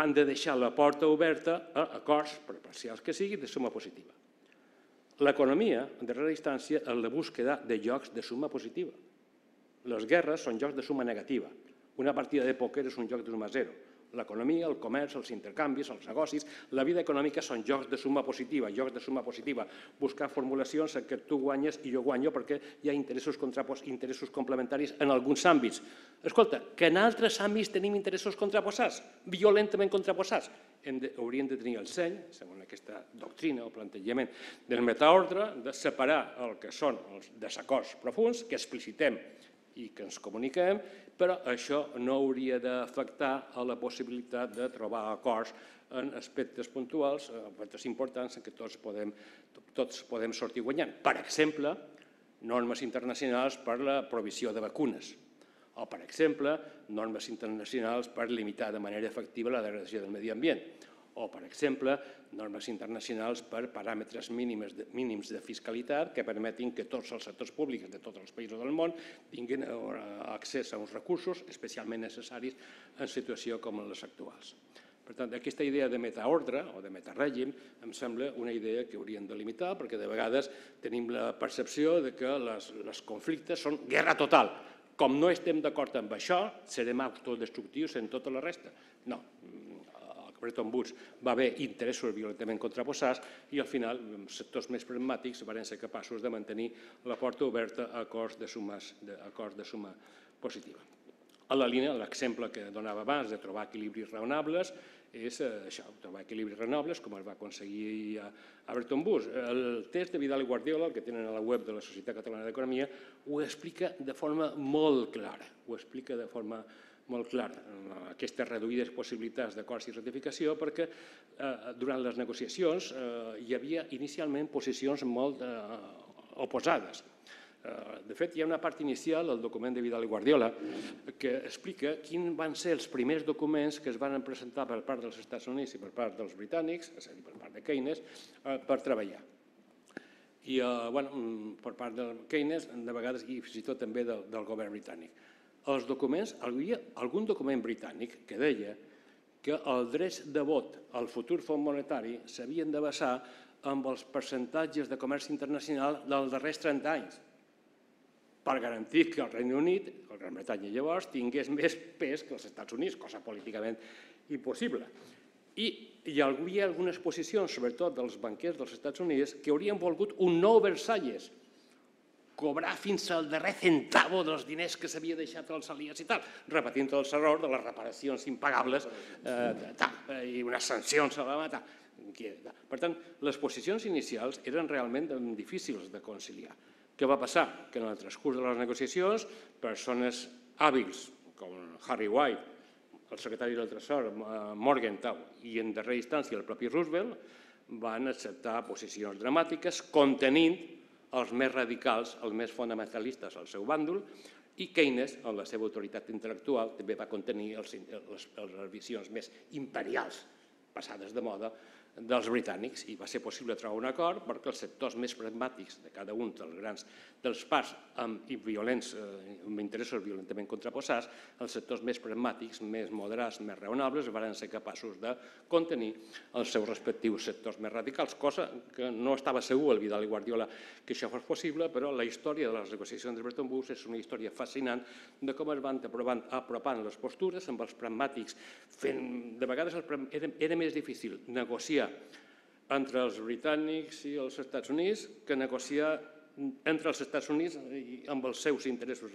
han de deixar la porta oberta a acords, per parcials que siguin, de suma positiva. L'economia, en darrera instància, és la búsqueda de llocs de suma positiva. Les guerres són llocs de suma negativa. Una partida de pòquer és un lloc de suma zero l'economia, el comerç, els intercanvis, els negocis, la vida econòmica són jocs de suma positiva, jocs de suma positiva, buscar formulacions en què tu guanyes i jo guanyo perquè hi ha interessos, contrapos, interessos complementaris en alguns àmbits. Escolta, que en altres àmbits tenim interessos contraposats, violentament contraposats. Hem de, hauríem de tenir el seny, segons aquesta doctrina o plantejament del metaordre, de separar el que són els desacords profuns, que explicitem i que ens comuniquem, però això no hauria d'afectar a la possibilitat de trobar acords en aspectes puntuals, aspectes importants en què tots podem, tots podem sortir guanyant. Per exemple, normes internacionals per la provisió de vacunes o, per exemple, normes internacionals per limitar de manera efectiva la degradació del medi ambient o, per exemple, normes internacionals per paràmetres mínims de, mínims de fiscalitat que permetin que tots els sectors públics de tots els països del món tinguin eh, accés a uns recursos especialment necessaris en situació com les actuals. Per tant, aquesta idea de metaordre o de metarègim em sembla una idea que hauríem de limitar perquè de vegades tenim la percepció de que les, les conflictes són guerra total. Com no estem d'acord amb això, serem autodestructius en tota la resta. No, Bretton Woods va haver interessos violentament contraposats i al final sectors més pragmàtics van ser capaços de mantenir la porta oberta a acords de, sumes, de, acords de suma positiva. A la línia, l'exemple que donava abans de trobar equilibris raonables és eh, això, trobar equilibris raonables, com es va aconseguir a, a Woods. El test de Vidal i Guardiola, el que tenen a la web de la Societat Catalana d'Economia, ho explica de forma molt clara, ho explica de forma molt clar aquestes reduïdes possibilitats d'acords i ratificació perquè eh, durant les negociacions eh, hi havia inicialment posicions molt eh, oposades. Eh, de fet, hi ha una part inicial del document de Vidal i Guardiola que explica quins van ser els primers documents que es van presentar per part dels Estats Units i per part dels britànics, és a dir, per part de Keynes, eh, per treballar. I eh, bueno, mm, per part de Keynes, de vegades, i fins i tot també del, del govern britànic els documents, hi havia algun document britànic que deia que el dret de vot al futur fons monetari s'havien de basar amb els percentatges de comerç internacional dels darrers 30 anys per garantir que el Regne Unit, el Gran Bretanya llavors, tingués més pes que els Estats Units, cosa políticament impossible. I hi havia algunes posicions, sobretot dels banquers dels Estats Units, que haurien volgut un nou Versalles, cobrar fins al darrer centavo dels diners que s'havia deixat als aliats i tal, repetint els errors de les reparacions impagables eh, tal, eh, i unes sancions a la mà. Per tant, les posicions inicials eren realment difícils de conciliar. Què va passar? Que en el transcurs de les negociacions, persones hàbils, com Harry White, el secretari del Tresor, eh, Morgenthau, i en darrera instància el propi Roosevelt, van acceptar posicions dramàtiques contenint els més radicals, els més fonamentalistes al seu bàndol, i Keynes, amb la seva autoritat intel·lectual, també va contenir els, les, les visions més imperials, passades de moda, dels britànics i va ser possible trobar un acord perquè els sectors més pragmàtics de cada un dels grans dels parts amb, violents, eh, amb interessos violentament contraposats, els sectors més pragmàtics, més moderats, més raonables, van ser capaços de contenir els seus respectius sectors més radicals, cosa que no estava segur el Vidal i Guardiola que això fos possible, però la història de les negociacions de Bretton Woods és una història fascinant de com es van apropant, apropant les postures amb els pragmàtics, fent, de vegades era, era més difícil negociar entre els britànics i els Estats Units que negociar entre els Estats Units i amb els seus interessos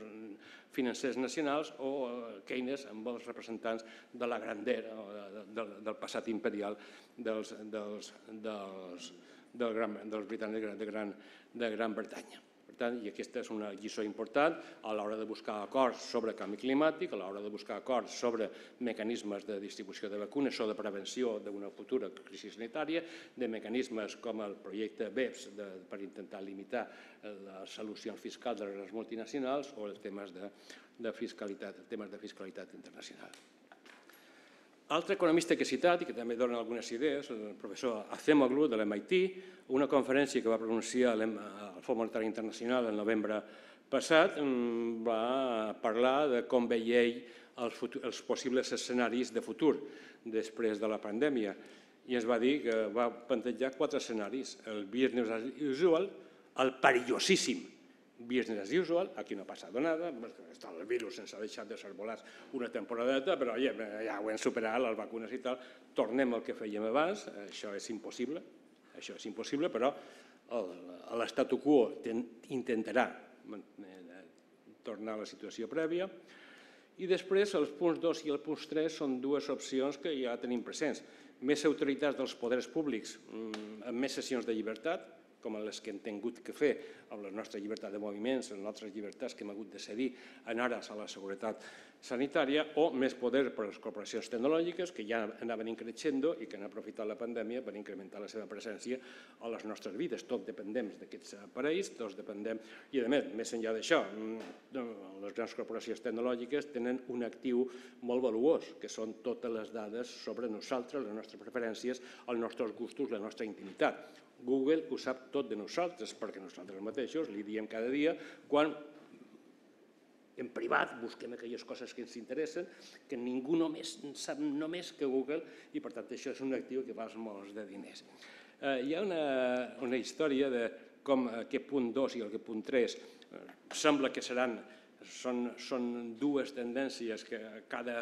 financers nacionals o eh, Keynes amb els representants de la grandera o de, de, del passat imperial dels, dels, dels, del gran, dels britànics de Gran, de Gran Bretanya. Per tant, i aquesta és una lliçó important a l'hora de buscar acords sobre canvi climàtic, a l'hora de buscar acords sobre mecanismes de distribució de vacunes o de prevenció d'una futura crisi sanitària, de mecanismes com el projecte BEPS de, per intentar limitar les solucions fiscals de les multinacionals o els temes de, de fiscalitat, temes de fiscalitat internacional. Altre economista que he citat i que també dona algunes idees, el professor Acemoglu de l'MIT, una conferència que va pronunciar al Fons Monetari Internacional el novembre passat, va parlar de com veia ell els, futur, els possibles escenaris de futur després de la pandèmia i ens va dir que va plantejar quatre escenaris. El business as usual, el perillosíssim business as usual, aquí no ha passat nada, està el virus ens ha deixat de ser volats una temporadeta, però ja, ja ho hem superat, les vacunes i tal, tornem al que fèiem abans, això és impossible, això és impossible, però l'estatu quo intentarà eh, tornar a la situació prèvia, i després els punts 2 i el punt 3 són dues opcions que ja tenim presents. Més autoritats dels poders públics mm, amb més sessions de llibertat, com les que hem tingut que fer amb la nostra llibertat de moviments, les nostres llibertats que hem hagut de cedir en ares a la seguretat sanitària, o més poder per a les corporacions tecnològiques que ja anaven increixent i que han aprofitat la pandèmia per incrementar la seva presència a les nostres vides. Tots dependem d'aquests aparells, tots dependem... I, a més, més enllà d'això, mm, les grans corporacions tecnològiques tenen un actiu molt valuós, que són totes les dades sobre nosaltres, les nostres preferències, els nostres gustos, la nostra intimitat Google ho sap tot de nosaltres, perquè nosaltres mateixos li diem cada dia quan en privat busquem aquelles coses que ens interessen, que ningú només sap només que Google, i per tant això és un actiu que val molts de diners. Eh, hi ha una, una història de com aquest punt 2 i el punt 3 eh, sembla que seran, són, són dues tendències que cada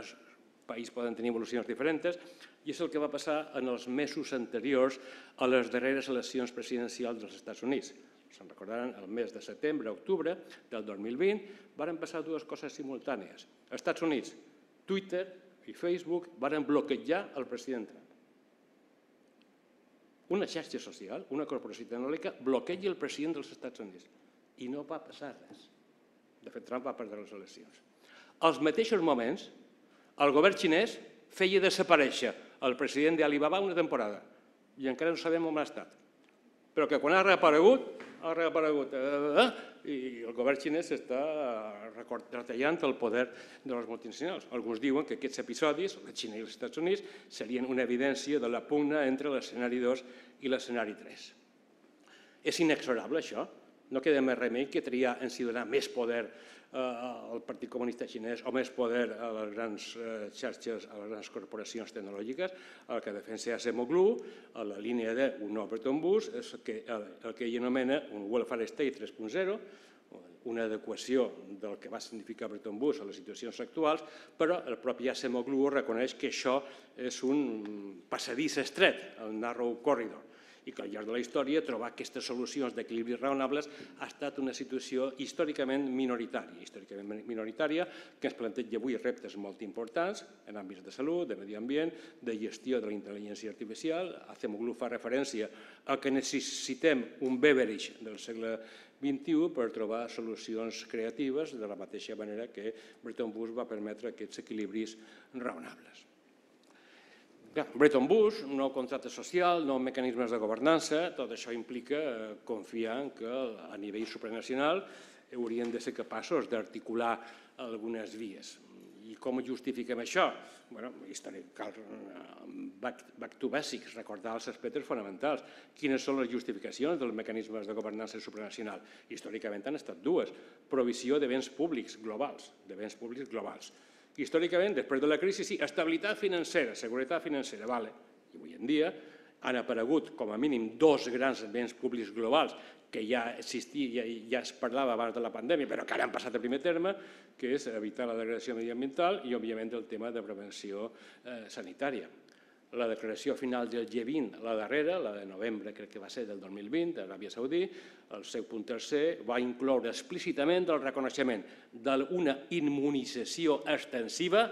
país poden tenir evolucions diferents, i és el que va passar en els mesos anteriors a les darreres eleccions presidencials dels Estats Units. Se'n recordaran, el mes de setembre, octubre del 2020, varen passar dues coses simultànies. Als Estats Units, Twitter i Facebook varen bloquejar el president Trump. Una xarxa social, una corporació tecnològica, bloqueja el president dels Estats Units. I no va passar res. De fet, Trump va perdre les eleccions. Als mateixos moments, el govern xinès feia desaparèixer el president d'Alibaba una temporada i encara no sabem on ha estat. Però que quan ha reaparegut, ha reaparegut eh, eh, i el govern xinès està retallant el poder de les multinacionals. Alguns diuen que aquests episodis, la Xina i els Estats Units, serien una evidència de la pugna entre l'escenari 2 i l'escenari 3. És inexorable això? No queda més remei que triar en si donar més poder eh, Partit Comunista Xinès o més poder a les grans eh, xarxes, a les grans corporacions tecnològiques, el que defensa Acemoglu, a la línia de un nou Bretton Woods, és el que, el que ell anomena un welfare state 3.0, una adequació del que va significar Bretton Woods a les situacions actuals, però el propi Acemoglu reconeix que això és un passadís estret, el Narrow Corridor, i que al llarg de la història trobar aquestes solucions d'equilibris raonables ha estat una situació històricament minoritària, històricament minoritària que ens planteja avui reptes molt importants en àmbits de salut, de medi ambient, de gestió de la intel·ligència artificial. Acemoglu fa referència a que necessitem un beverage del segle XXI per trobar solucions creatives de la mateixa manera que Bretton Woods va permetre aquests equilibris raonables. Bretton Woods, un nou contracte social, nous mecanismes de governança, tot això implica eh, confiar en que a nivell supranacional haurien de ser capaços d'articular algunes vies. I com justifiquem això? Bueno, cal eh, back, back to basics, recordar els aspectes fonamentals. Quines són les justificacions dels mecanismes de governança supranacional? Històricament han estat dues. Provisió de béns públics globals, de béns públics globals històricament, després de la crisi, sí, estabilitat financera, seguretat financera, vale. I avui en dia han aparegut com a mínim dos grans béns públics globals que ja existia, ja, ja es parlava abans de la pandèmia, però que ara han passat a primer terme, que és evitar la degradació mediambiental i, òbviament, el tema de prevenció eh, sanitària la declaració final del G20, la darrera, la de novembre crec que va ser del 2020, d'Aràbia Saudí, el seu punt tercer va incloure explícitament el reconeixement d'una immunització extensiva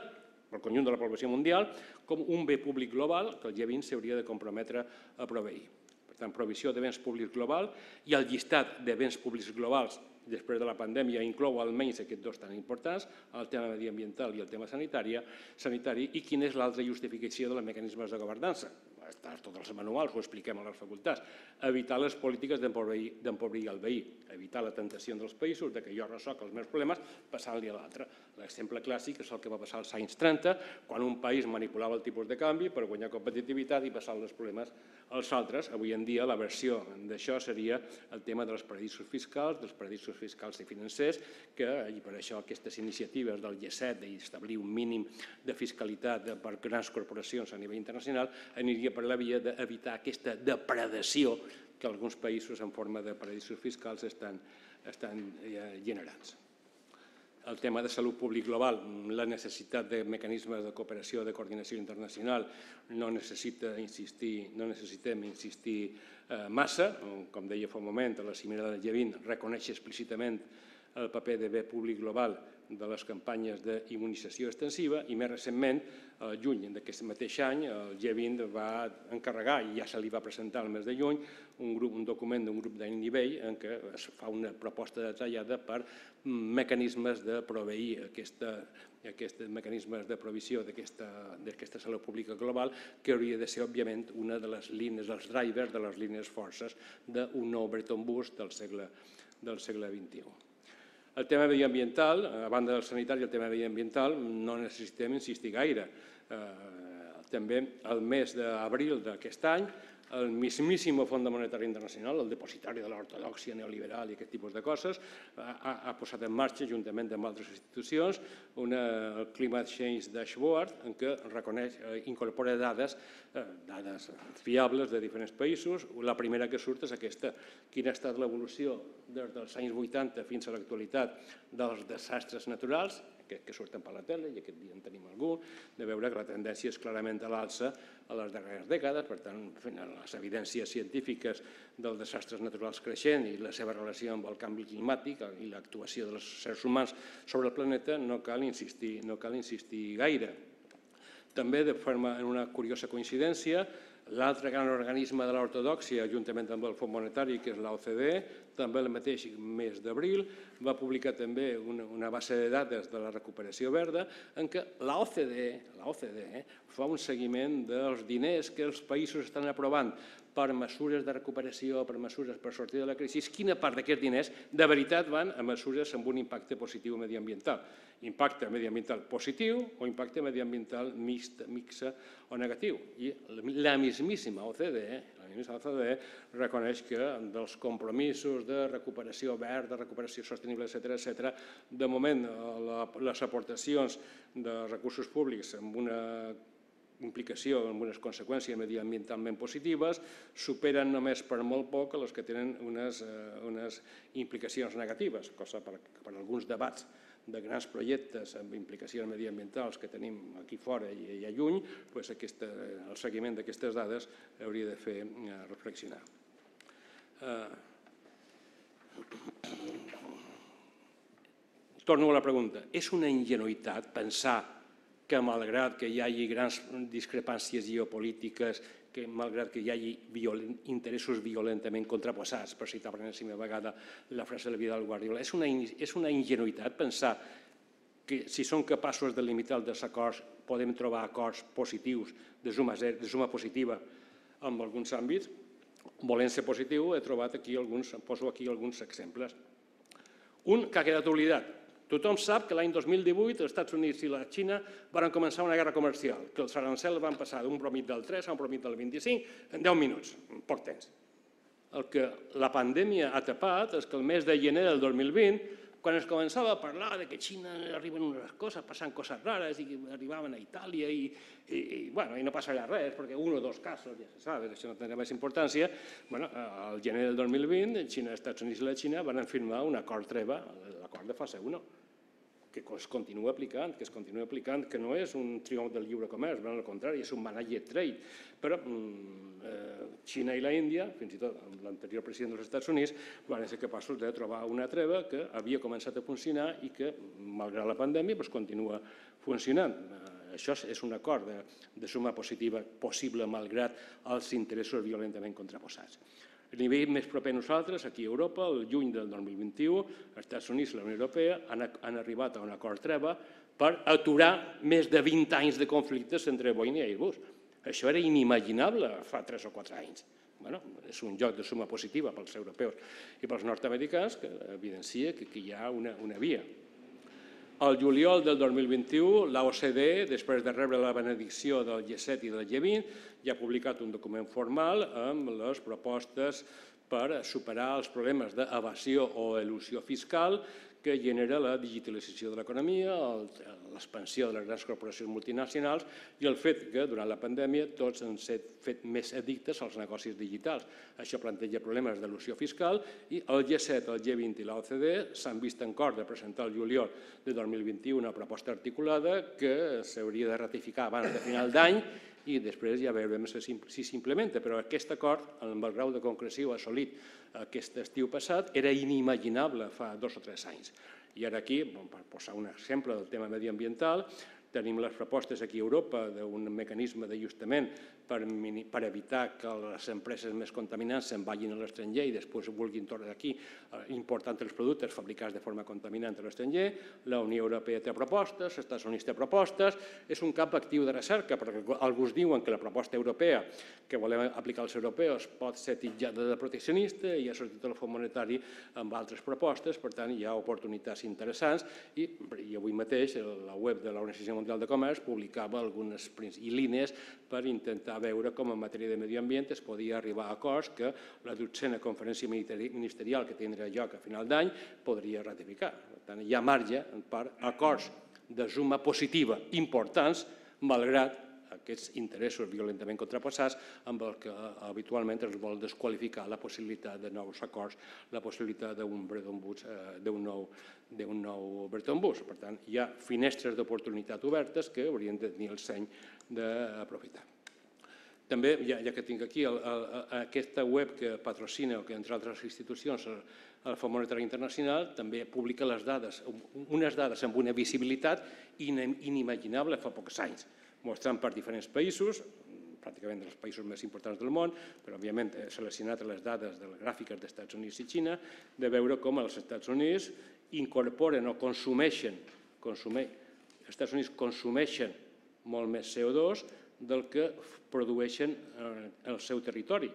pel conjunt de la població mundial com un bé públic global que el G20 s'hauria de comprometre a proveir. Per tant, provisió de béns públics global i el llistat de béns públics globals després de la pandèmia inclou almenys aquests dos tan importants, el tema mediambiental i el tema sanitari, sanitari i quina és l'altra justificació dels mecanismes de governança? Està tot els manuals, ho expliquem a les facultats, evitar les polítiques d'empobrir el veí, evitar la tentació dels països de que jo resoc els meus problemes passant-li a l'altre. L'exemple clàssic és el que va passar als anys 30, quan un país manipulava el tipus de canvi per guanyar competitivitat i passar els problemes als altres. Avui en dia la versió d'això seria el tema dels paradisos fiscals, dels paradisos fiscals i financers, que, i per això aquestes iniciatives del G7 d'establir un mínim de fiscalitat per grans corporacions a nivell internacional, aniria per la via d'evitar aquesta depredació que alguns països en forma de paradisos fiscals estan, estan eh, generats el tema de salut públic global, la necessitat de mecanismes de cooperació, de coordinació internacional, no, necessita insistir, no necessitem insistir eh, massa. Com deia fa un moment, la cimera del G20 reconeix explícitament el paper de bé públic global de les campanyes d'immunització extensiva i més recentment, el juny d'aquest mateix any, el G20 va encarregar, i ja se li va presentar el mes de juny, un, grup, un document d'un grup d'any nivell en què es fa una proposta detallada per mecanismes de proveir aquesta, aquests mecanismes de provisió d'aquesta salut pública global, que hauria de ser, òbviament, una de les línies, els drivers de les línies forces d'un nou Bretton Woods del segle, del segle XXI. El tema mediambiental, a banda del sanitari, el tema mediambiental, no necessitem insistir gaire. Eh, també el mes d'abril d'aquest any el mismíssim Fons Monetari Internacional, el depositari de l'ortodoxia neoliberal i aquest tipus de coses, ha, ha posat en marxa, juntament amb altres institucions, una, Climate Change Dashboard, en què reconeix, eh, incorpora dades, eh, dades fiables de diferents països. La primera que surt és aquesta, quina ha estat l'evolució des dels anys 80 fins a l'actualitat dels desastres naturals, que, surten per la tele, i aquest dia en tenim algun, de veure que la tendència és clarament a l'alça a les darreres dècades, per tant, les evidències científiques dels desastres naturals creixent i la seva relació amb el canvi climàtic i l'actuació dels éssers humans sobre el planeta no cal insistir, no cal insistir gaire. També, de forma, en una curiosa coincidència, L'altre gran organisme de l'ortodoxia, juntament amb el Fons Monetari, que és l'OCDE, també el mateix mes d'abril, va publicar també una, una base de dades de la recuperació verda en què l'OCDE, l'OCDE fa un seguiment dels diners que els països estan aprovant per mesures de recuperació, per mesures per sortir de la crisi, quina part d'aquests diners de veritat van a mesures amb un impacte positiu mediambiental. Impacte mediambiental positiu o impacte mediambiental mixt, mixa o negatiu. I la mismíssima OCDE, la mismíssima OCDE reconeix que dels compromisos de recuperació verda, de recuperació sostenible, etc etc, de moment les aportacions de recursos públics amb una implicació amb unes conseqüències mediambientalment positives superen només per molt poc les que tenen unes, eh, unes implicacions negatives, cosa per, per alguns debats de grans projectes amb implicacions mediambientals que tenim aquí fora i, a lluny, doncs aquesta, el seguiment d'aquestes dades hauria de fer eh, reflexionar. Eh, torno a la pregunta. És una ingenuïtat pensar que malgrat que hi hagi grans discrepàncies geopolítiques, que malgrat que hi hagi violent, interessos violentament contraposats, per citar per enèsima vegada la frase de Vidal Guardiola, és una, és una ingenuïtat pensar que si som capaços de limitar els desacords podem trobar acords positius de suma, zero, de suma positiva en alguns àmbits. Volent ser positiu, he trobat aquí alguns, poso aquí alguns exemples. Un que ha quedat oblidat, Tothom sap que l'any 2018 els Estats Units i la Xina van començar una guerra comercial, que els arancels van passar d'un promit del 3 a un promit del 25 en 10 minuts, en poc temps. El que la pandèmia ha tapat és que el mes de gener del 2020 quan es començava a parlar de que a Xina arriben unes coses, passen coses rares i que arribaven a Itàlia i, i, i, bueno, i no passaria res perquè un o dos casos, ja se sap, això no tindrà més importància, bueno, al gener del 2020 Xina, Estats Units i la Xina van firmar un acord treva, l'acord de fase 1, que es continua aplicant, que es continua aplicant, que no és un triomf del lliure comerç, ben al contrari, és un managed trade. Però mm, eh, Xina i la Índia, fins i tot l'anterior president dels Estats Units, van ser capaços de trobar una treva que havia començat a funcionar i que, malgrat la pandèmia, continua funcionant. Eh, això és un acord de, de suma positiva possible malgrat els interessos violentament contraposats. A nivell més proper a nosaltres, aquí a Europa, el juny del 2021, els Estats Units i la Unió Europea han, han arribat a un acord treva per aturar més de 20 anys de conflictes entre Boeing i Airbus. Això era inimaginable fa 3 o 4 anys. Bueno, és un joc de suma positiva pels europeus i pels nord-americans que evidencia que, que hi ha una, una via. Al juliol del 2021, l'OCDE, després de rebre la benedicció del G7 i del G20, ja ha publicat un document formal amb les propostes per superar els problemes d'evasió o il·lusió fiscal que genera la digitalització de l'economia, l'expansió de les grans corporacions multinacionals i el fet que durant la pandèmia tots han fet més addictes als negocis digitals. Això planteja problemes d'il·lusió fiscal i el G7, el G20 i l'OCDE s'han vist en cor de presentar el juliol de 2021 una proposta articulada que s'hauria de ratificar abans de final d'any i després ja veurem si s'implementa, però aquest acord, amb el grau de concreció assolit aquest estiu passat, era inimaginable fa dos o tres anys. I ara aquí, per posar un exemple del tema mediambiental, Tenim les propostes aquí a Europa d'un mecanisme d'ajustament per, per evitar que les empreses més contaminants se'n vagin a l'estranger i després vulguin tornar aquí eh, important els productes fabricats de forma contaminant a l'estranger. La Unió Europea té propostes, els Estats Units té propostes. És un camp actiu de recerca perquè alguns diuen que la proposta europea que volem aplicar als europeus pot ser titjada de proteccionista i ha sortit el Fons Monetari amb altres propostes, per tant hi ha oportunitats interessants i, i avui mateix la web de l'Organització Mundial de Comerç publicava algunes línies per intentar veure com en matèria de medi ambient es podia arribar a acords que la dotzena conferència ministerial que tindrà lloc a final d'any podria ratificar. Per tant, hi ha marge per acords de suma positiva importants, malgrat aquests interessos violentament contraposats amb el que eh, habitualment es vol desqualificar la possibilitat de nous acords, la possibilitat d'un Bretton Woods, eh, d'un nou, nou Bretton Woods. Per tant, hi ha finestres d'oportunitat obertes que haurien de tenir el seny d'aprofitar. També, ja, ja que tinc aquí el, el, aquesta web que patrocina, o que entre altres institucions, el, el Fons Monetari Internacional, també publica les dades, unes dades amb una visibilitat inimaginable fa pocs anys mostrant per diferents països, pràcticament dels països més importants del món, però òbviament he seleccionat les dades de les gràfiques dels Estats Units i Xina, de veure com els Estats Units incorporen o consumeixen, consume, els Estats Units consumeixen molt més CO2 del que produeixen en el seu territori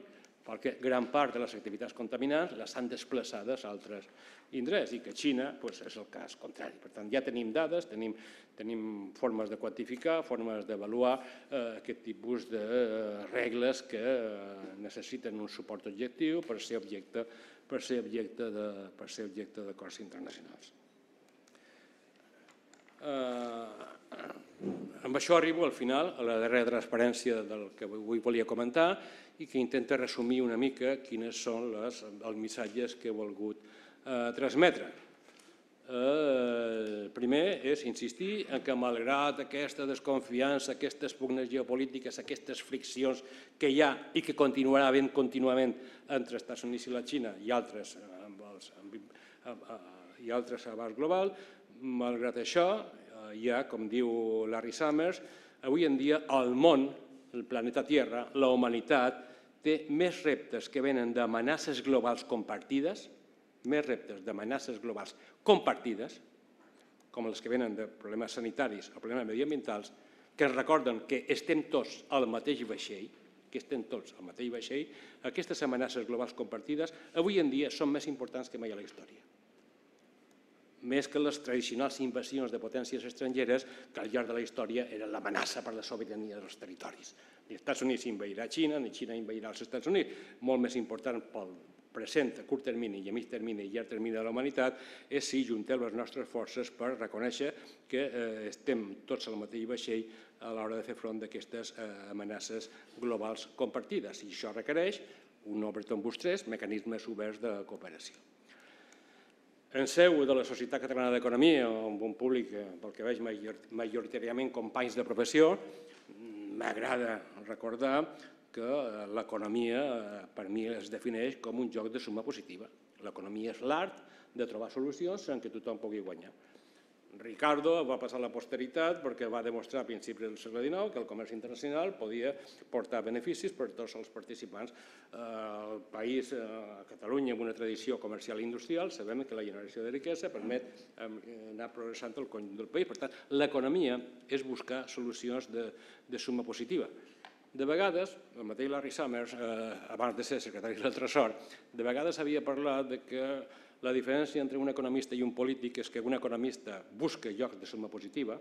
perquè gran part de les activitats contaminants les han desplaçades a altres indrets i que Xina doncs, és el cas contrari. Per tant, ja tenim dades, tenim, tenim formes de quantificar, formes d'avaluar eh, aquest tipus de eh, regles que eh, necessiten un suport objectiu per ser objecte, per ser objecte de, per ser objecte d'acords internacionals. Eh, amb això arribo al final, a la darrera transparència del que avui volia comentar, i que intenta resumir una mica quines són les, els missatges que he volgut eh, transmetre. Eh, primer és insistir en que malgrat aquesta desconfiança, aquestes pugnes geopolítiques, aquestes friccions que hi ha i que continuarà havent contínuament entre Estats Units i la Xina i altres, eh, amb els, amb, amb, i altres abast global, malgrat això, eh, hi ha, com diu Larry Summers, avui en dia el món el planeta Tierra, la humanitat, té més reptes que venen d'amenaces globals compartides, més reptes d'amenaces globals compartides, com les que venen de problemes sanitaris o problemes mediambientals, que ens recorden que estem tots al mateix vaixell, que estem tots al mateix vaixell, aquestes amenaces globals compartides avui en dia són més importants que mai a la història més que les tradicionals invasions de potències estrangeres que al llarg de la història eren l'amenaça per la sobirania dels territoris. Els Estats Units invairà Xina, ni Xina invairà els Estats Units. Molt més important pel present, a curt termini i a mig termini i llarg termini de la humanitat és si juntem les nostres forces per reconèixer que eh, estem tots al mateix vaixell a l'hora de fer front d'aquestes eh, amenaces globals compartides. I això requereix un Bretton Woods 3, mecanismes oberts de cooperació en seu de la Societat Catalana d'Economia, amb un públic, pel que veig, majoritàriament companys de professió, m'agrada recordar que l'economia per mi es defineix com un joc de suma positiva. L'economia és l'art de trobar solucions en què tothom pugui guanyar. Ricardo va passar a la posteritat perquè va demostrar a principis del segle XIX que el comerç internacional podia portar beneficis per tots els participants. Eh, el país, eh, Catalunya, amb una tradició comercial i industrial, sabem que la generació de riquesa permet anar progressant el conjunt del país. Per tant, l'economia és buscar solucions de, de suma positiva. De vegades, el mateix Larry Summers, eh, abans de ser secretari del Tresor, de vegades havia parlat de que la diferència entre un economista i un polític és que un economista busca llocs de suma positiva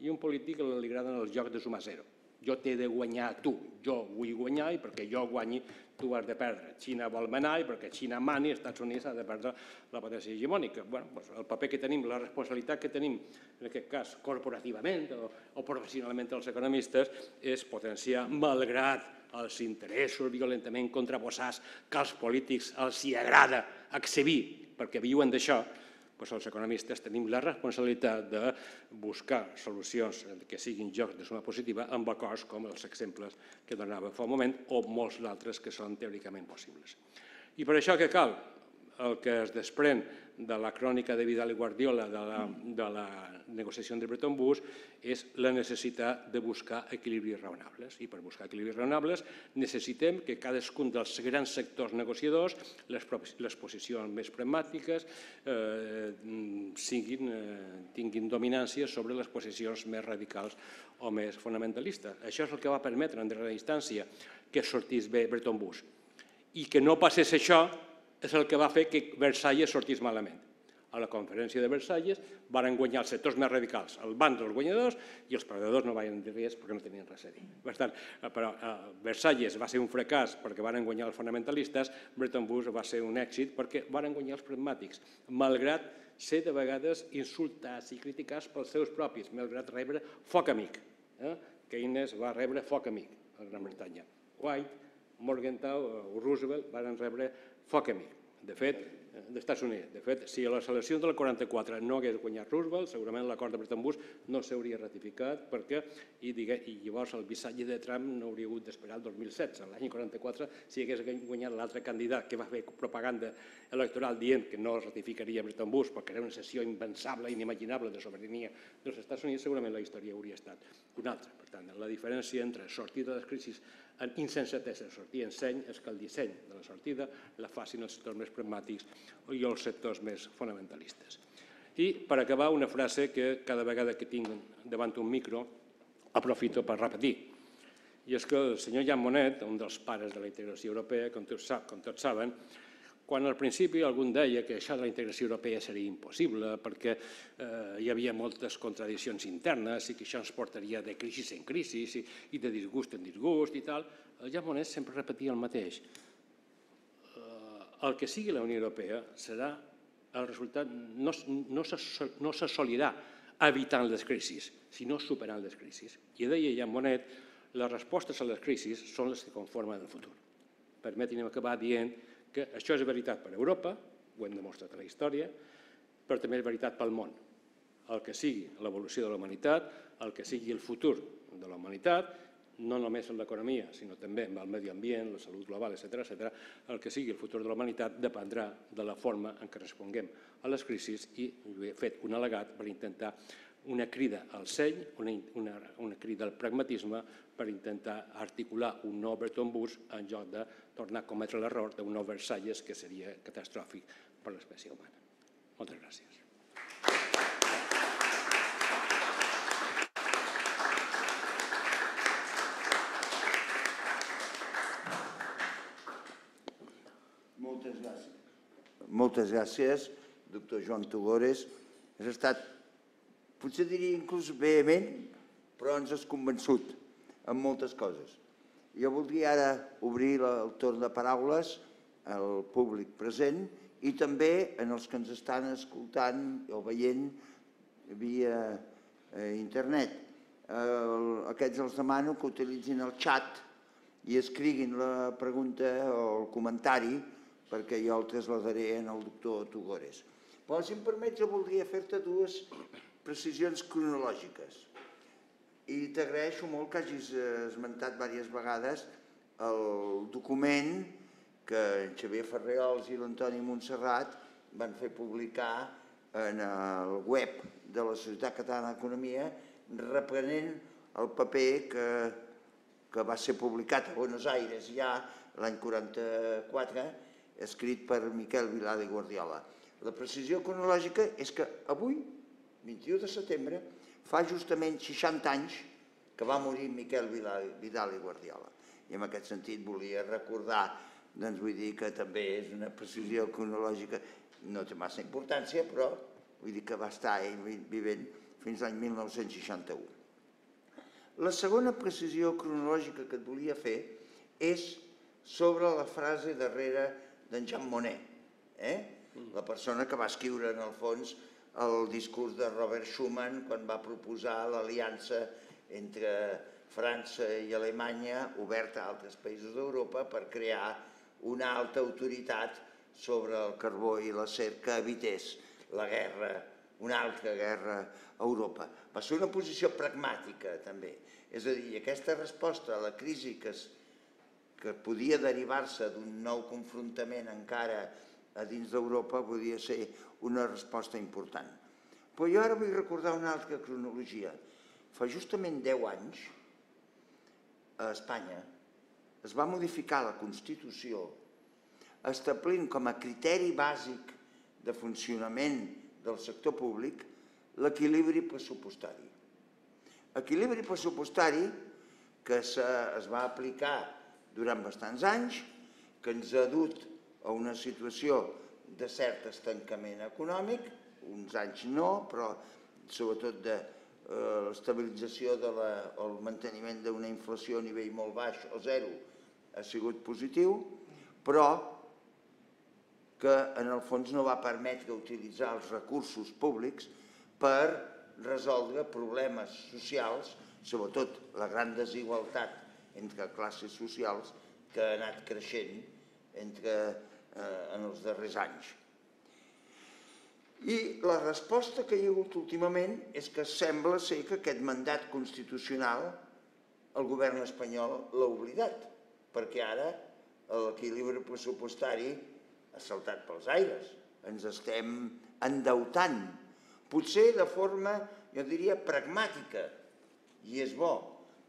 i un polític li agraden els jocs de suma zero. Jo t'he de guanyar tu, jo vull guanyar i perquè jo guanyi tu has de perdre. Xina vol manar i perquè Xina mani, els Estats Units ha de perdre la potència hegemònica. Bueno, doncs el paper que tenim, la responsabilitat que tenim, en aquest cas corporativament o, o professionalment els economistes, és potenciar, malgrat els interessos violentament contraposats que als polítics els hi agrada exhibir perquè viuen d'això, doncs els economistes tenim la responsabilitat de buscar solucions que siguin jocs de suma positiva amb acords com els exemples que donava fa un moment o molts d'altres que són teòricament possibles. I per això què cal? El que es desprèn de la crònica de Vidal i Guardiola de la, de la negociació de Bretton Woods és la necessitat de buscar equilibris raonables. I per buscar equilibris raonables necessitem que cadascun dels grans sectors negociadors, les, les posicions més pragmàtiques, eh, siguin, eh, tinguin dominància sobre les posicions més radicals o més fonamentalistes. Això és el que va permetre en darrera instància que sortís bé Bretton Woods. I que no passés això és el que va fer que Versalles sortís malament. A la conferència de Versalles van guanyar els sectors més radicals, el band dels guanyadors, i els perdedors no van dir res perquè no tenien res a dir. Bastant, eh, però eh, Versalles va ser un fracàs perquè van guanyar els fonamentalistes, Bretton Woods va ser un èxit perquè van guanyar els pragmàtics, malgrat ser de vegades insultats i criticats pels seus propis, malgrat rebre foc amic. Eh? Keynes va rebre foc amic a Gran Bretanya. White, Morgenthau o Roosevelt van rebre foc amic. De fet, eh, dels Estats Units. De fet, si a les eleccions del 44 no hagués guanyat Roosevelt, segurament l'acord de Bretton Woods no s'hauria ratificat perquè, i, digue, i llavors el missatge de Trump no hauria hagut d'esperar el 2016. L'any 44, si hagués guanyat l'altre candidat que va fer propaganda electoral dient que no ratificaria Bretton Woods perquè era una sessió impensable, inimaginable de sobirania dels Estats Units, segurament la història hauria estat una altra. Per tant, la diferència entre sortir de les crisis en insensatesa sortir en seny és que el disseny de la sortida la facin els sectors més pragmàtics i els sectors més fonamentalistes. I per acabar una frase que cada vegada que tinc davant un micro aprofito per repetir. I és que el senyor Jan Monet, un dels pares de la integració europea, com tots, com tots saben, quan al principi algun deia que això de la integració europea seria impossible perquè eh, hi havia moltes contradiccions internes i que això ens portaria de crisi en crisi i, i de disgust en disgust i tal, el Monnet sempre repetia el mateix. Eh, el que sigui la Unió Europea serà el resultat, no, no s'assolirà evitant les crisis, sinó superant les crisis. I deia Jan Monet, les respostes a les crisis són les que conformen el futur. Permetin acabar dient que això és veritat per Europa, ho hem demostrat a la història, però també és veritat pel món. El que sigui l'evolució de la humanitat, el que sigui el futur de la humanitat, no només en l'economia, sinó també en el medi ambient, la salut global, etc etc. el que sigui el futur de la humanitat dependrà de la forma en què responguem a les crisis i he fet un al·legat per intentar una crida al seny, una, una, una crida al pragmatisme per intentar articular un nou Bretton Woods en lloc de tornar a cometre l'error d'un nou Versalles que seria catastròfic per l'espècie humana. Moltes gràcies. Moltes gràcies. Moltes gràcies, doctor Joan Tugores. Has estat, potser diria inclús vehement, però ens has convençut en moltes coses. Jo voldria ara obrir el torn de paraules al públic present i també en els que ens estan escoltant o veient via eh, internet. Aquests els demano que utilitzin el xat i escriguin la pregunta o el comentari perquè jo el traslladaré en el doctor Tugores. Però si em permets jo voldria fer-te dues precisions cronològiques. I t'agraeixo molt que hagis esmentat diverses vegades el document que en Xavier Ferreols i l'Antoni Montserrat van fer publicar en el web de la Societat Catalana d'Economia reprenent el paper que, que va ser publicat a Buenos Aires ja l'any 44, escrit per Miquel Vilar de Guardiola. La precisió cronològica és que avui, 21 de setembre, fa justament 60 anys que va morir Miquel Vidal i Guardiola. I en aquest sentit volia recordar, doncs vull dir que també és una precisió cronològica, no té massa importància, però vull dir que va estar ell vivent fins l'any 1961. La segona precisió cronològica que et volia fer és sobre la frase darrere d'en Jean Monnet, eh? la persona que va escriure en el fons el discurs de Robert Schuman quan va proposar l'aliança entre França i Alemanya oberta a altres països d'Europa per crear una alta autoritat sobre el carbó i l'acer que evités la guerra, una altra guerra a Europa. Va ser una posició pragmàtica també, és a dir, aquesta resposta a la crisi que, es, que podia derivar-se d'un nou confrontament encara a dins d'Europa podia ser una resposta important. Però jo ara vull recordar una altra cronologia. Fa justament 10 anys, a Espanya, es va modificar la Constitució establint com a criteri bàsic de funcionament del sector públic l'equilibri pressupostari. Equilibri pressupostari que es va aplicar durant bastants anys, que ens ha dut a una situació de cert estancament econòmic, uns anys no, però sobretot de eh, l'estabilització o el manteniment d'una inflació a nivell molt baix o zero ha sigut positiu, però que en el fons no va permetre utilitzar els recursos públics per resoldre problemes socials, sobretot la gran desigualtat entre classes socials que ha anat creixent entre, eh, en els darrers anys. I la resposta que hi ha hagut últimament és que sembla ser que aquest mandat constitucional el govern espanyol l'ha oblidat, perquè ara l'equilibri pressupostari ha saltat pels aires. Ens estem endeutant, potser de forma, jo diria, pragmàtica, i és bo,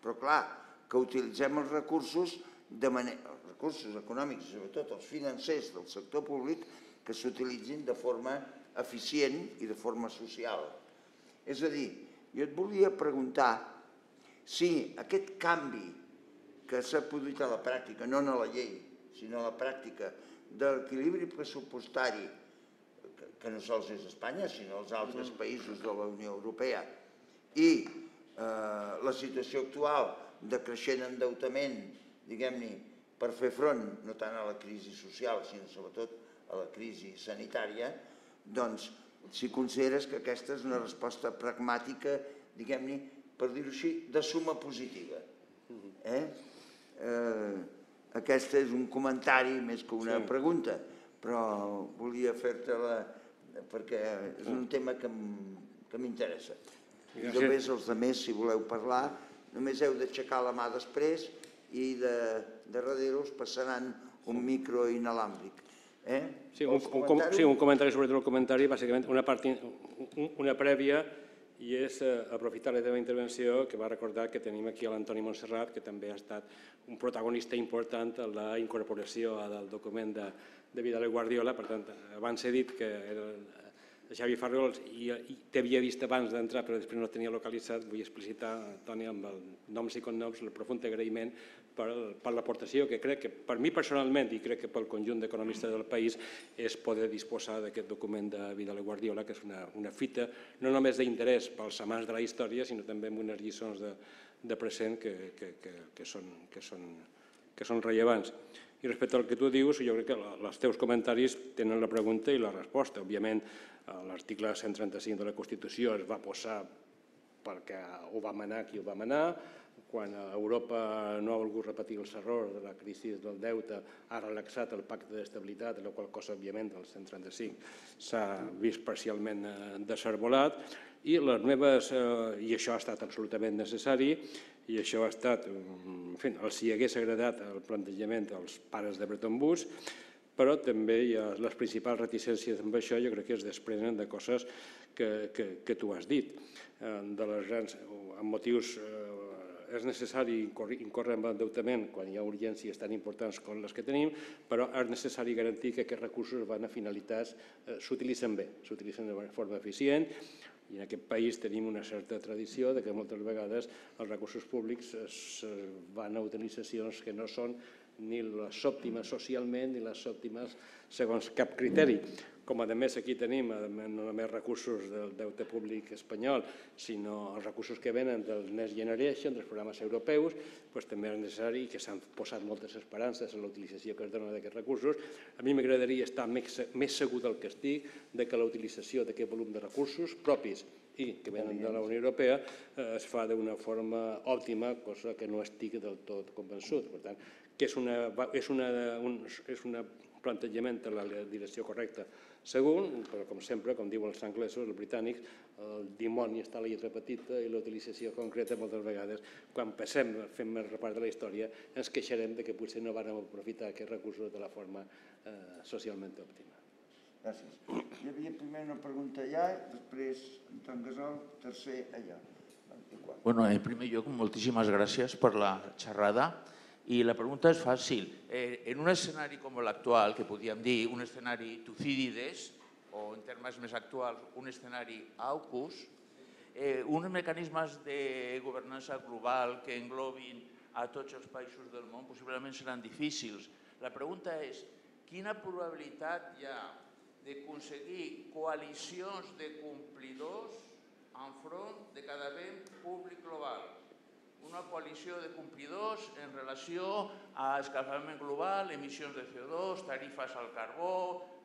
però clar, que utilitzem els recursos de manera, recursos econòmics, sobretot els financers del sector públic, que s'utilitzin de forma eficient i de forma social. És a dir, jo et volia preguntar si aquest canvi que s'ha produït a la pràctica, no a la llei, sinó a la pràctica, de l'equilibri pressupostari, que no sols és Espanya, sinó els altres mm. països de la Unió Europea, i eh, la situació actual de creixent endeutament, diguem-ne, per fer front no tant a la crisi social, sinó sobretot a la crisi sanitària, doncs, si consideres que aquesta és una resposta pragmàtica, diguem-ne, per dir-ho així, de suma positiva. Eh? Eh, aquesta és un comentari més que una sí. pregunta, però volia fer-te-la perquè és un tema que m'interessa. I només els altres, si voleu parlar, només heu d'aixecar la mà després i de, de darrere us passaran un micro inalàmbric. Eh? Sí, un, un, sí, un comentari sobre el comentari, bàsicament una, part, una prèvia i és eh, aprofitar la teva intervenció que va recordar que tenim aquí l'Antoni Montserrat, que també ha estat un protagonista important en la incorporació del document de, de Vidal i Guardiola. Per tant, abans he dit que era Xavi Farriols i, i t'havia vist abans d'entrar però després no tenia localitzat, vull explicitar, Toni, amb el noms i cognoms, el profund agraïment per, per l'aportació que crec que per mi personalment i crec que pel conjunt d'economistes del país és poder disposar d'aquest document de Vidal i Guardiola, que és una, una fita no només d'interès pels amants de la història, sinó també amb unes lliçons de, de present que, que, que, que, són, que, són, que són rellevants. I respecte al que tu dius, jo crec que els teus comentaris tenen la pregunta i la resposta. Òbviament, l'article 135 de la Constitució es va posar perquè ho va manar qui ho va manar, quan Europa no ha volgut repetir els errors de la crisi del deute, ha relaxat el pacte d'estabilitat, la qual cosa, òbviament, el 135 s'ha vist parcialment eh, desarbolat, i les meves, eh, i això ha estat absolutament necessari, i això ha estat, en fi, els hi hagués agradat el plantejament dels pares de Bretton Woods, però també hi ha les principals reticències amb això, jo crec que es desprenen de coses que, que, que tu has dit, eh, de les grans, amb motius eh, és necessari incórrer en endeutament quan hi ha urgències tan importants com les que tenim, però és necessari garantir que aquests recursos van a finalitats, eh, s'utilitzen bé, s'utilitzen de forma eficient, i en aquest país tenim una certa tradició de que moltes vegades els recursos públics es van a utilitzacions que no són ni les òptimes socialment ni les òptimes segons cap criteri. Com a més aquí tenim no només recursos del deute públic espanyol, sinó els recursos que venen del Next Generation, dels programes europeus, doncs també és necessari que s'han posat moltes esperances en la utilització que es dona d'aquests recursos. A mi m'agradaria estar més, més segur del que estic de que la utilització d'aquest volum de recursos propis i que venen de la Unió Europea eh, es fa d'una forma òptima, cosa que no estic del tot convençut. Per tant, que és una, és una, un, és una plantejament de la direcció correcta. Segon, però com sempre, com diuen els anglesos, els britànics, el dimoni està a la lletra petita i la utilització concreta moltes vegades, quan passem, fem més repart de la història, ens queixarem de que potser no vàrem aprofitar aquests recursos de la forma eh, socialment òptima. Gràcies. Hi havia primer una pregunta allà, després Anton Gasol, tercer allà. Bueno, en primer lloc, moltíssimes gràcies per la xerrada. I la pregunta és fàcil. Eh, en un escenari com l'actual, que podríem dir un escenari Tucídides, o en termes més actuals, un escenari AUKUS, eh, uns mecanismes de governança global que englobin a tots els països del món possiblement seran difícils. La pregunta és, quina probabilitat hi ha d'aconseguir coalicions de complidors enfront de cada bé públic global? Una coalició de complidors en relació a escalfament global, emissions de CO2, tarifes al carbó,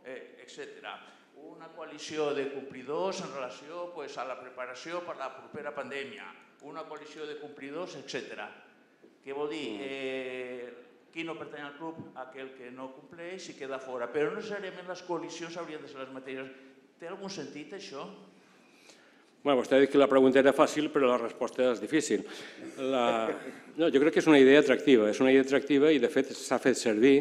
eh, etc. Una coalició de complidors en relació pues, a la preparació per la propera pandèmia, una coalició de complidors, etc. Què vol dir? Mm. Eh, qui no pertany al club? Aquell que no compleix i queda fora. Però no necessàriament les coalicions haurien de ser les mateixes. Té algun sentit això? Bueno, vostè ha dit que la pregunta era fàcil, però la resposta és difícil. La... No, jo crec que és una idea atractiva, és una idea atractiva i, de fet, s'ha fet servir,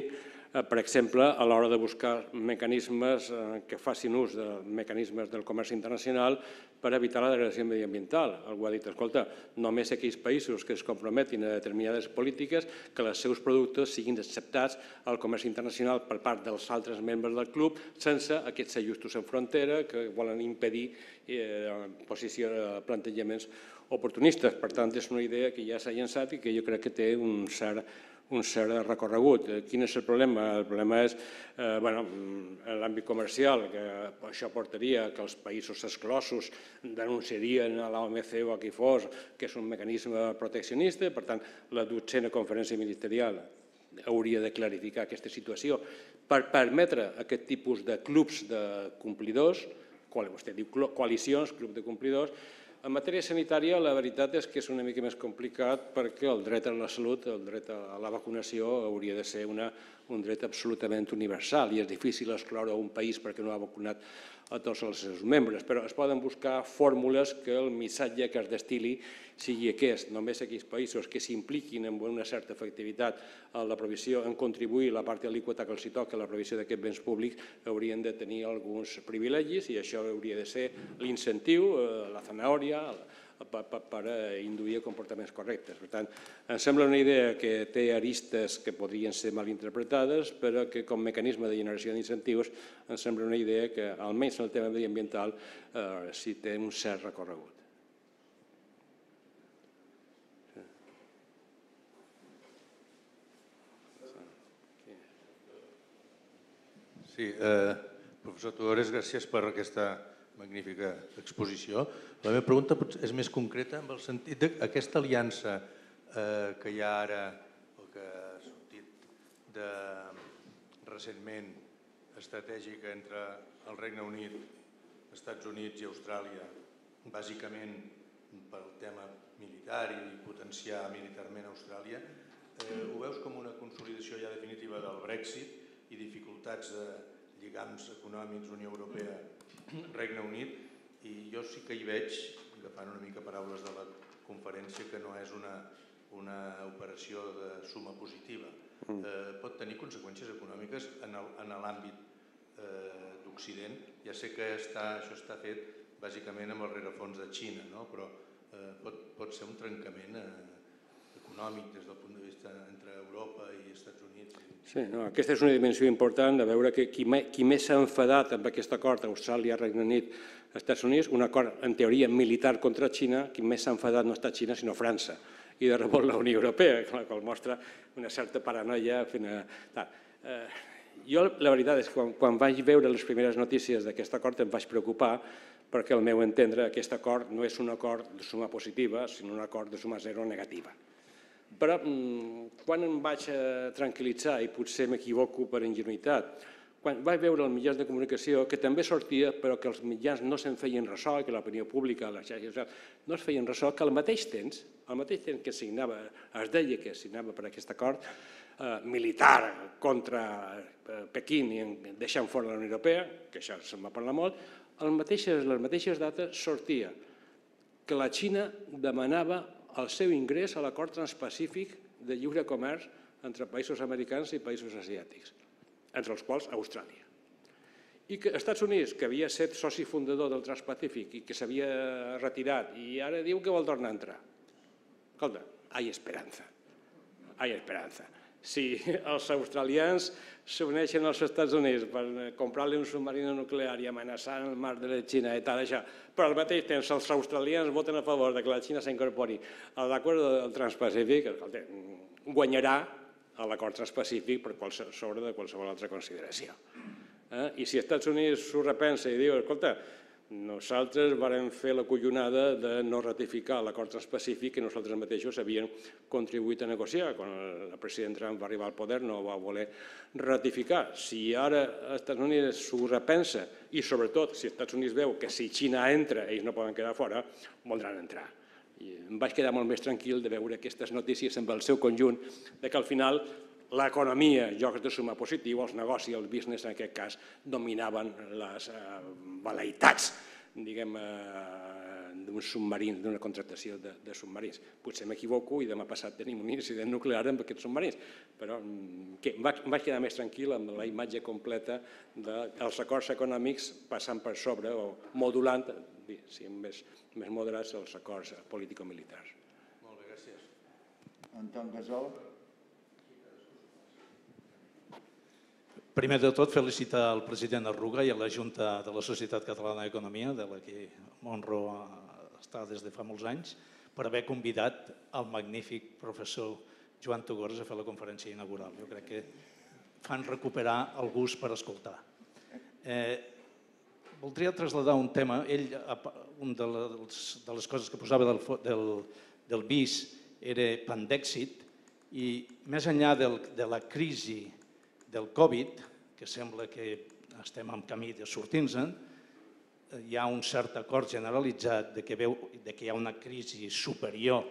per exemple, a l'hora de buscar mecanismes eh, que facin ús de mecanismes del comerç internacional per evitar la degradació mediambiental. Algú ha dit, escolta, només aquells països que es comprometin a determinades polítiques que els seus productes siguin acceptats al comerç internacional per part dels altres membres del club sense aquests ajustos en frontera que volen impedir eh, posició, plantejaments oportunistes. Per tant, és una idea que ja s'ha llançat i que jo crec que té un cert un cert recorregut. Eh, quin és el problema? El problema és eh, bueno, l'àmbit comercial, que això portaria que els països exclosos denunciarien a l'OMC o a qui fos que és un mecanisme proteccionista, per tant, la dotzena conferència ministerial hauria de clarificar aquesta situació per permetre aquest tipus de clubs de complidors, vostè diu coalicions, club de complidors, en matèria sanitària, la veritat és que és una mica més complicat perquè el dret a la salut, el dret a la vacunació, hauria de ser una, un dret absolutament universal i és difícil excloure un país perquè no ha vacunat a tots els seus membres, però es poden buscar fórmules que el missatge que es destili sigui aquest, només aquells països que s'impliquin en una certa efectivitat en la provisió, en contribuir la part alíquota que els toca a la provisió d'aquests béns públics, haurien de tenir alguns privilegis i això hauria de ser l'incentiu, eh, la zanahòria, per, per, per induir comportaments correctes. Per tant, em sembla una idea que té aristes que podrien ser mal interpretades, però que com mecanisme de generació d'incentius em sembla una idea que, almenys en el tema mediambiental, eh, sí té un cert recorregut. Sí, eh, professor Tudores, gràcies per aquesta magnífica exposició. La meva pregunta és més concreta en el sentit d'aquesta aliança eh, que hi ha ara, o que ha sortit de, recentment, estratègica entre el Regne Unit, Estats Units i Austràlia, bàsicament pel tema militar i potenciar militarment Austràlia, eh, ho veus com una consolidació ja definitiva del Brexit i dificultats de lligams econòmics Unió Europea Regne Unit i jo sí que hi veig, agafant una mica paraules de la conferència, que no és una, una operació de suma positiva. eh, pot tenir conseqüències econòmiques en l'àmbit eh, d'Occident. Ja sé que està, això està fet bàsicament amb el rerefons de Xina, no? però eh, pot, pot ser un trencament eh, econòmic des del punt de vista entre Europa i Estats Units. Sí, no, aquesta és una dimensió important de veure que qui, qui més s'ha enfadat amb aquest acord, Austràlia, Regne Unit, Estats Units, un acord en teoria militar contra Xina, qui més s'ha enfadat no està Xina sinó França i de rebot la Unió Europea, la qual mostra una certa paranoia. Fent a... Eh, jo, la veritat és que quan, quan vaig veure les primeres notícies d'aquest acord em vaig preocupar perquè al meu entendre aquest acord no és un acord de suma positiva, sinó un acord de suma zero negativa. Però mm, quan em vaig eh, tranquil·litzar, i potser m'equivoco per ingenuïtat, quan vaig veure els mitjans de comunicació que també sortia, però que els mitjans no se'n feien ressò, que l'opinió pública, les xarxes socials, no es feien ressò, que al mateix temps, al mateix temps que signava, es deia que signava per aquest acord eh, militar contra eh, Pequín i deixant fora la Unió Europea, que això se'n va parlar molt, mateixes, les mateixes dates sortia que la Xina demanava el seu ingrés a l'acord transpacífic de lliure comerç entre països americans i països asiàtics entre els quals Austràlia. I que Estats Units, que havia estat soci fundador del Transpacífic i que s'havia retirat i ara diu que vol tornar a entrar. Escolta, esperança. Hay esperança. Si els australians s'uneixen als Estats Units per comprar-li un submarino nuclear i amenaçar el mar de la Xina i tal, això, però al mateix temps els australians voten a favor de que la Xina s'incorpori a l'acord del Transpacífic, escolta, guanyarà a l'acord transpacífic per sobre de qualsevol altra consideració. Eh? I si els Estats Units s'ho repensa i diu, escolta, nosaltres vàrem fer la collonada de no ratificar l'acord transpacífic que nosaltres mateixos havíem contribuït a negociar. Quan el president Trump va arribar al poder no va voler ratificar. Si ara els Estats Units s'ho repensa i sobretot si els Estats Units veu que si Xina entra ells no poden quedar fora, voldran entrar. I em vaig quedar molt més tranquil de veure aquestes notícies amb el seu conjunt, de que al final l'economia, jocs de suma positiu, els negocis, el business en aquest cas, dominaven les eh, diguem, eh, d'un submarí, d'una contractació de, de submarins. Potser m'equivoco i demà passat tenim un incident nuclear amb aquests submarins, però mm, que, em, vaig, em vaig quedar més tranquil amb la imatge completa dels acords econòmics passant per sobre o modulant si més, més moderats els acords político-militars. Molt bé, gràcies. Anton Gasol. Primer de tot, felicitar el president Arruga i a la Junta de la Societat Catalana d'Economia, de la que m'honro està des de fa molts anys, per haver convidat el magnífic professor Joan Tugores a fer la conferència inaugural. Jo crec que fan recuperar el gust per escoltar. Eh, voldria traslladar un tema. Ell, un de les, de les coses que posava del, del, del BIS era plan d'èxit i més enllà del, de la crisi del Covid, que sembla que estem en camí de sortir-nos-en, hi ha un cert acord generalitzat de que, veu, de que hi ha una crisi superior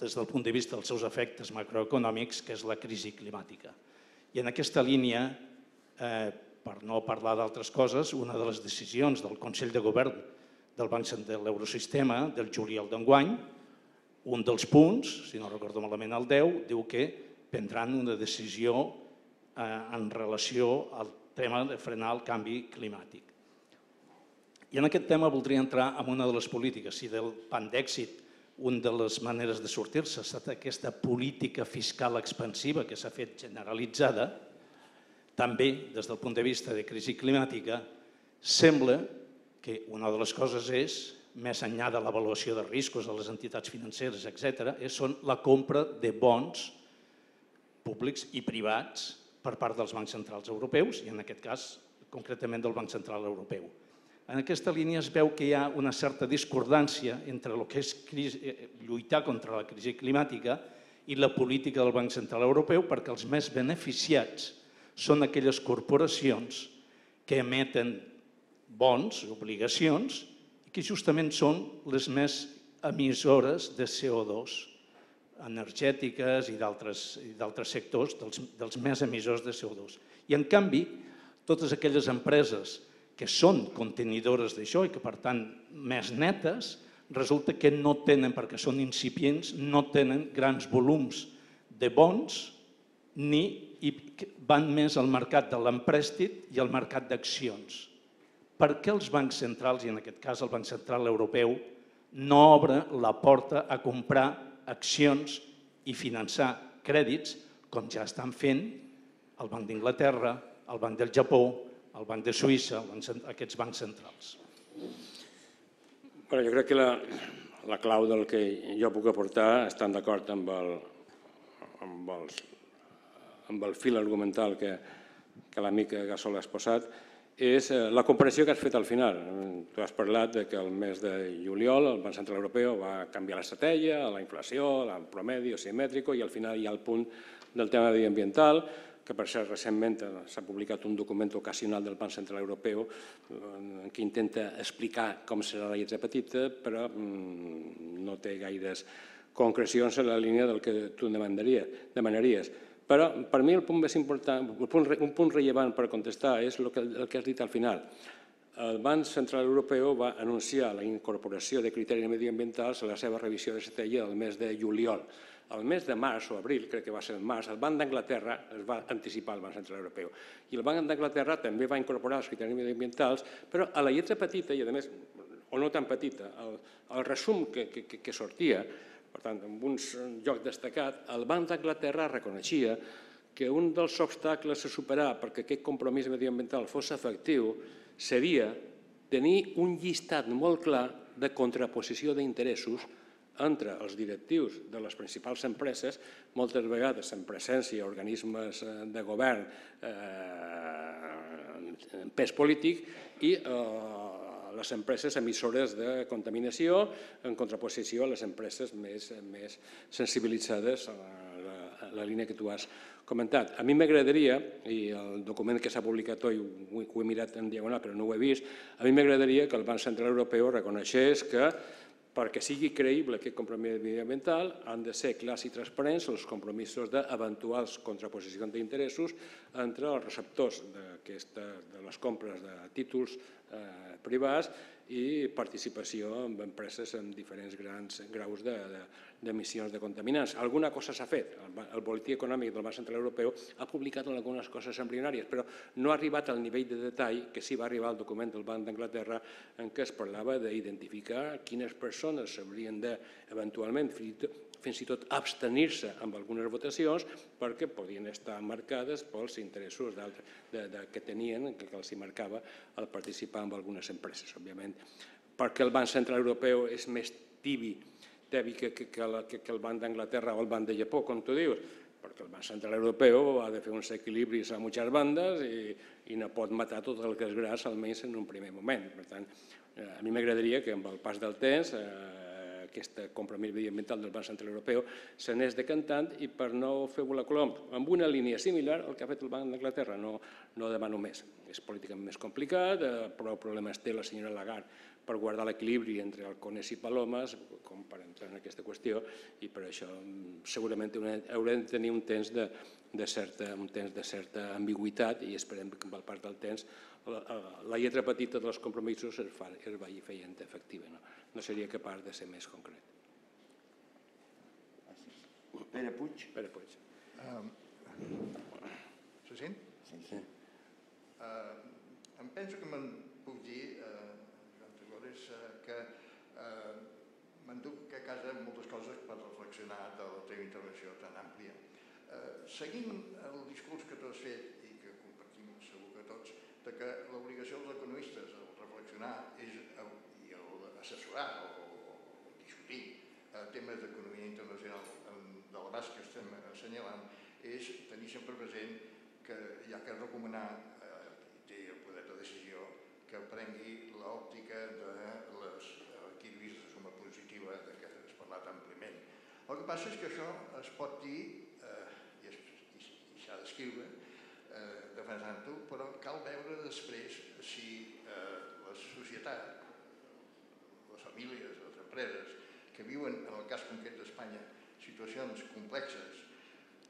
des del punt de vista dels seus efectes macroeconòmics, que és la crisi climàtica. I en aquesta línia, eh, per no parlar d'altres coses, una de les decisions del Consell de Govern del Banc de l'Eurosistema del juliol d'enguany, un dels punts, si no recordo malament el 10, diu que prendran una decisió en relació al tema de frenar el canvi climàtic. I en aquest tema voldria entrar en una de les polítiques. Si del pan d'èxit una de les maneres de sortir-se ha estat aquesta política fiscal expansiva que s'ha fet generalitzada, també, des del punt de vista de crisi climàtica, sembla que una de les coses és, més enllà de l'avaluació de riscos de les entitats financeres, etc., són la compra de bons públics i privats per part dels bancs centrals europeus i, en aquest cas, concretament del Banc Central Europeu. En aquesta línia es veu que hi ha una certa discordància entre el que és crisi, eh, lluitar contra la crisi climàtica i la política del Banc Central Europeu perquè els més beneficiats són aquelles corporacions que emeten bons, obligacions, i que justament són les més emissores de CO2 energètiques i d'altres sectors dels, dels més emissors de CO2. I en canvi, totes aquelles empreses que són contenidores d'això i que per tant més netes, resulta que no tenen, perquè són incipients, no tenen grans volums de bons ni van més al mercat de l'emprèstit i al mercat d'accions. Per què els bancs centrals, i en aquest cas el Banc Central Europeu, no obre la porta a comprar accions i finançar crèdits, com ja estan fent el Banc d'Inglaterra, el Banc del Japó, el Banc de Suïssa, aquests bancs centrals. Bueno, jo crec que la, la clau del que jo puc aportar, estan d'acord amb, el, amb, els, amb el fil argumental que, que l'amic Gasol ha exposat, és eh, la comparació que has fet al final. Tu has parlat de que el mes de juliol el Banc Central Europeu va canviar l'estratègia, la inflació, el promedi simètric i al final hi ha el punt del tema mediambiental, que per cert recentment s'ha publicat un document ocasional del Banc Central Europeu eh, que intenta explicar com serà la lletra petita, però mm, no té gaires concrecions en la línia del que tu demanaries. Però per mi el punt més important, un punt, un punt rellevant per contestar és el que, el que has dit al final. El Banc Central Europeu va anunciar la incorporació de criteris mediambientals a la seva revisió de estratègia del mes de juliol. El mes de març o abril, crec que va ser el març, el Banc d'Anglaterra es va anticipar al Banc Central Europeu. I el Banc d'Anglaterra també va incorporar els criteris mediambientals, però a la lletra petita, i a més, o no tan petita, el, el resum que, que, que sortia, per tant, amb un lloc destacat, el Banc d'Anglaterra reconeixia que un dels obstacles a superar perquè aquest compromís mediambiental fos efectiu seria tenir un llistat molt clar de contraposició d'interessos entre els directius de les principals empreses, moltes vegades en presència organismes eh, de govern eh, en pes polític i eh, les empreses emissores de contaminació en contraposició a les empreses més, més sensibilitzades a la, a la línia que tu has comentat. A mi m'agradaria, i el document que s'ha publicat ho, ho he mirat en diagonal però no ho he vist, a mi m'agradaria que el Banc Central Europeu reconeixés que perquè sigui creïble aquest compromís mediambiental, han de ser clars i transparents els compromisos d'eventuals contraposicions d'interessos entre els receptors de les compres de títols eh, privats i participació en empreses amb diferents grans graus d'emissions de, de, de contaminants. Alguna cosa s'ha fet. El, el Boletí Econòmic del Banc Central Europeu ha publicat algunes coses embrionàries, però no ha arribat al nivell de detall que sí va arribar al document del Banc d'Anglaterra en què es parlava d'identificar quines persones s'haurien de, eventualment, fins i tot abstenir-se amb algunes votacions perquè podien estar marcades pels interessos de, de, que tenien, que, que els hi marcava el participar en algunes empreses. Òbviament, perquè el Banc Central Europeu és més tibi, tebi que, que, que, que, que el Banc d'Anglaterra o el Banc de Japó, com tu dius, perquè el Banc Central Europeu ha de fer uns equilibris a moltes bandes i, i no pot matar tot el que és gras, almenys en un primer moment. Per tant, eh, a mi m'agradaria que amb el pas del temps eh, aquest compromís mediambiental del Banc Central Europeu se n'és decantant i per no fer volar colom amb una línia similar al que ha fet el Banc d'Anglaterra, no, no demano més. És políticament més complicat, eh, però problemes té la senyora Lagarde per guardar l'equilibri entre halcones i palomes, com per entrar en aquesta qüestió, i per això mm, segurament haurem de tenir un temps de, de certa, un temps de certa ambigüitat i esperem que amb el pas del temps la, la lletra petita dels compromisos es, fa, es vagi feient efectiva. No? No seria capaç de ser més concret. Pere Puig. Pere Puig. Um, se sent? Sí. sí. Uh, em penso que me'n puc dir, uh, Joan Tregores, uh, que uh, m'enduc a casa moltes coses per reflexionar de la teva intervenció tan àmplia. Uh, seguint el discurs que tu has fet i que compartim segur que tots, de que l'obligació dels economistes al reflexionar és assessorar o, o discutir eh, temes d'economia internacional de l'abast que estem assenyalant és tenir sempre present que hi ha que recomanar, eh, té el poder de decisió, que prengui l'òptica de les equilibris de suma positiva de què has parlat àmpliament. El que passa és que això es pot dir eh, i, i, i s'ha d'escriure eh, defensant-ho, però cal veure després si eh, la societat famílies, les empreses que viuen, en el cas concret d'Espanya, situacions complexes,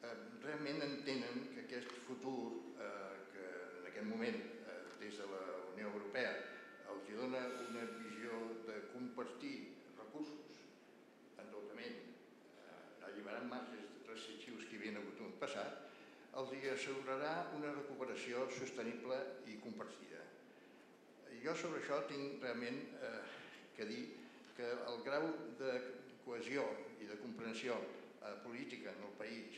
eh, realment entenen que aquest futur eh, que en aquest moment eh, des de la Unió Europea els dona una visió de compartir recursos, endeutament, eh, alliberant marges restrictius que hi havia hagut el passat, els assegurarà una recuperació sostenible i compartida. Jo sobre això tinc realment eh, que dir que el grau de cohesió i de comprensió eh, política en el país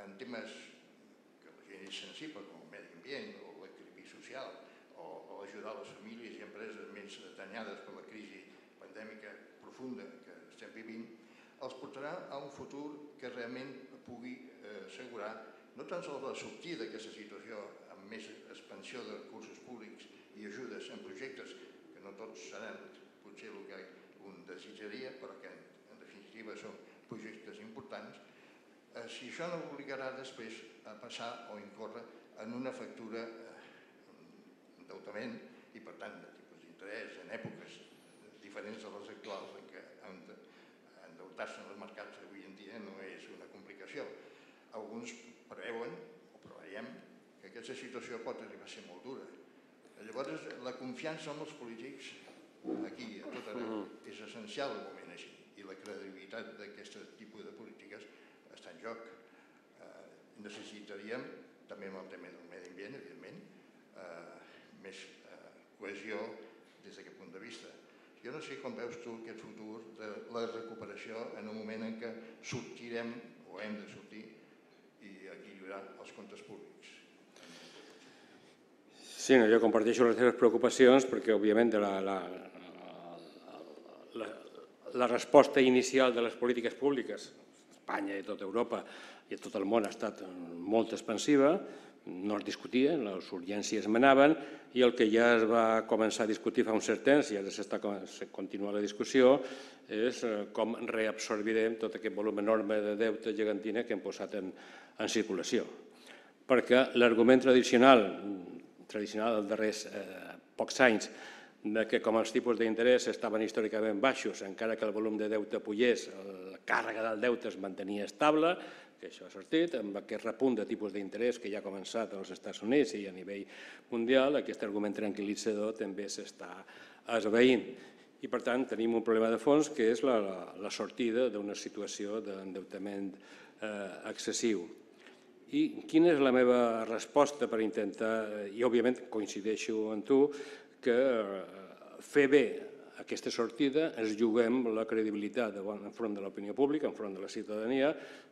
en temes que la gent és sensible, com el medi ambient o l'equilibri social o, o ajudar les famílies i empreses més detanyades per la crisi pandèmica profunda que estem vivint, els portarà a un futur que realment pugui eh, assegurar no tan sols la sortida d'aquesta situació amb més expansió de recursos públics i ajudes en projectes que no tots seran potser el que un desitjaria, però que en, definitiva són projectes importants, eh, si això no obligarà després a passar o incórrer en una factura eh, endeutament i per tant de tipus d'interès en èpoques diferents de les actuals en què endeutar-se en els mercats avui en dia no és una complicació. Alguns preveuen o preveiem que aquesta situació pot arribar a ser molt dura. Llavors, la confiança en els polítics aquí, a tot arreu, és essencial en un moment així i la credibilitat d'aquest tipus de polítiques està en joc. Eh, necessitaríem, també amb el tema del medi ambient, evidentment, eh, més eh, cohesió des d'aquest punt de vista. Jo no sé com veus tu aquest futur de la recuperació en un moment en què sortirem o hem de sortir i equilibrar els comptes públics. Sí, jo comparteixo les teves preocupacions perquè, òbviament, la, la, la, la resposta inicial de les polítiques públiques, Espanya i tota Europa i tot el món ha estat molt expansiva, no es discutia, les urgències manaven i el que ja es va començar a discutir fa un cert temps i ara s'està continua la discussió és eh, com reabsorbirem tot aquest volum enorme de deute gegantina que hem posat en, en circulació. Perquè l'argument tradicional, tradicional dels darrers eh, pocs anys, de que com els tipus d'interès estaven històricament baixos, encara que el volum de deute pugés, la càrrega del deute es mantenia estable, que això ha sortit, amb aquest repunt de tipus d'interès que ja ha començat als Estats Units i a nivell mundial, aquest argument tranquil·litzador també s'està esveint. I, per tant, tenim un problema de fons que és la, la, la sortida d'una situació d'endeutament eh, excessiu. I quina és la meva resposta per intentar, i òbviament coincideixo amb tu, que eh, fer bé aquesta sortida ens juguem la credibilitat enfront de l'opinió pública, enfront de la ciutadania,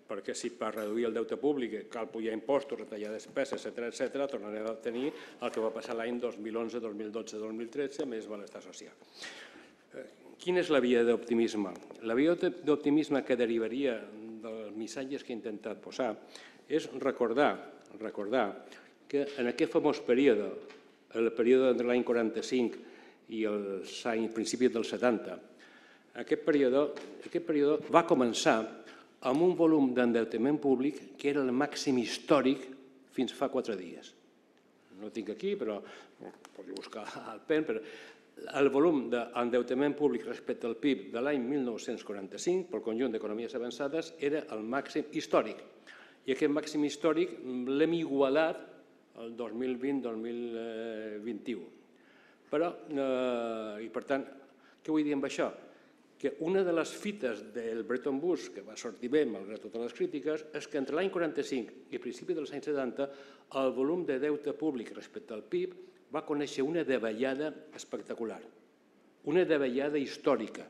perquè si per reduir el deute públic cal pujar impostos, retallar despeses, etc etc, tornarem a tenir el que va passar l'any 2011, 2012, 2013, més benestar social. Eh, quina és la via d'optimisme? La via d'optimisme que derivaria dels missatges que he intentat posar és recordar, recordar que en aquest famós període, el període de l'any 45 i els anys principis dels 70, aquest període, aquest període va començar amb un volum d'endeutament públic que era el màxim històric fins fa quatre dies. No tinc aquí, però podria buscar el pen, però el volum d'endeutament públic respecte al PIB de l'any 1945 pel conjunt d'economies avançades era el màxim històric. I aquest màxim històric l'hem igualat el 2020-2021. Però, eh, i per tant, què vull dir amb això? que una de les fites del Bretton Woods, que va sortir bé malgrat totes les crítiques, és que entre l'any 45 i principi dels anys 70 el volum de deute públic respecte al PIB va conèixer una davallada espectacular, una davallada històrica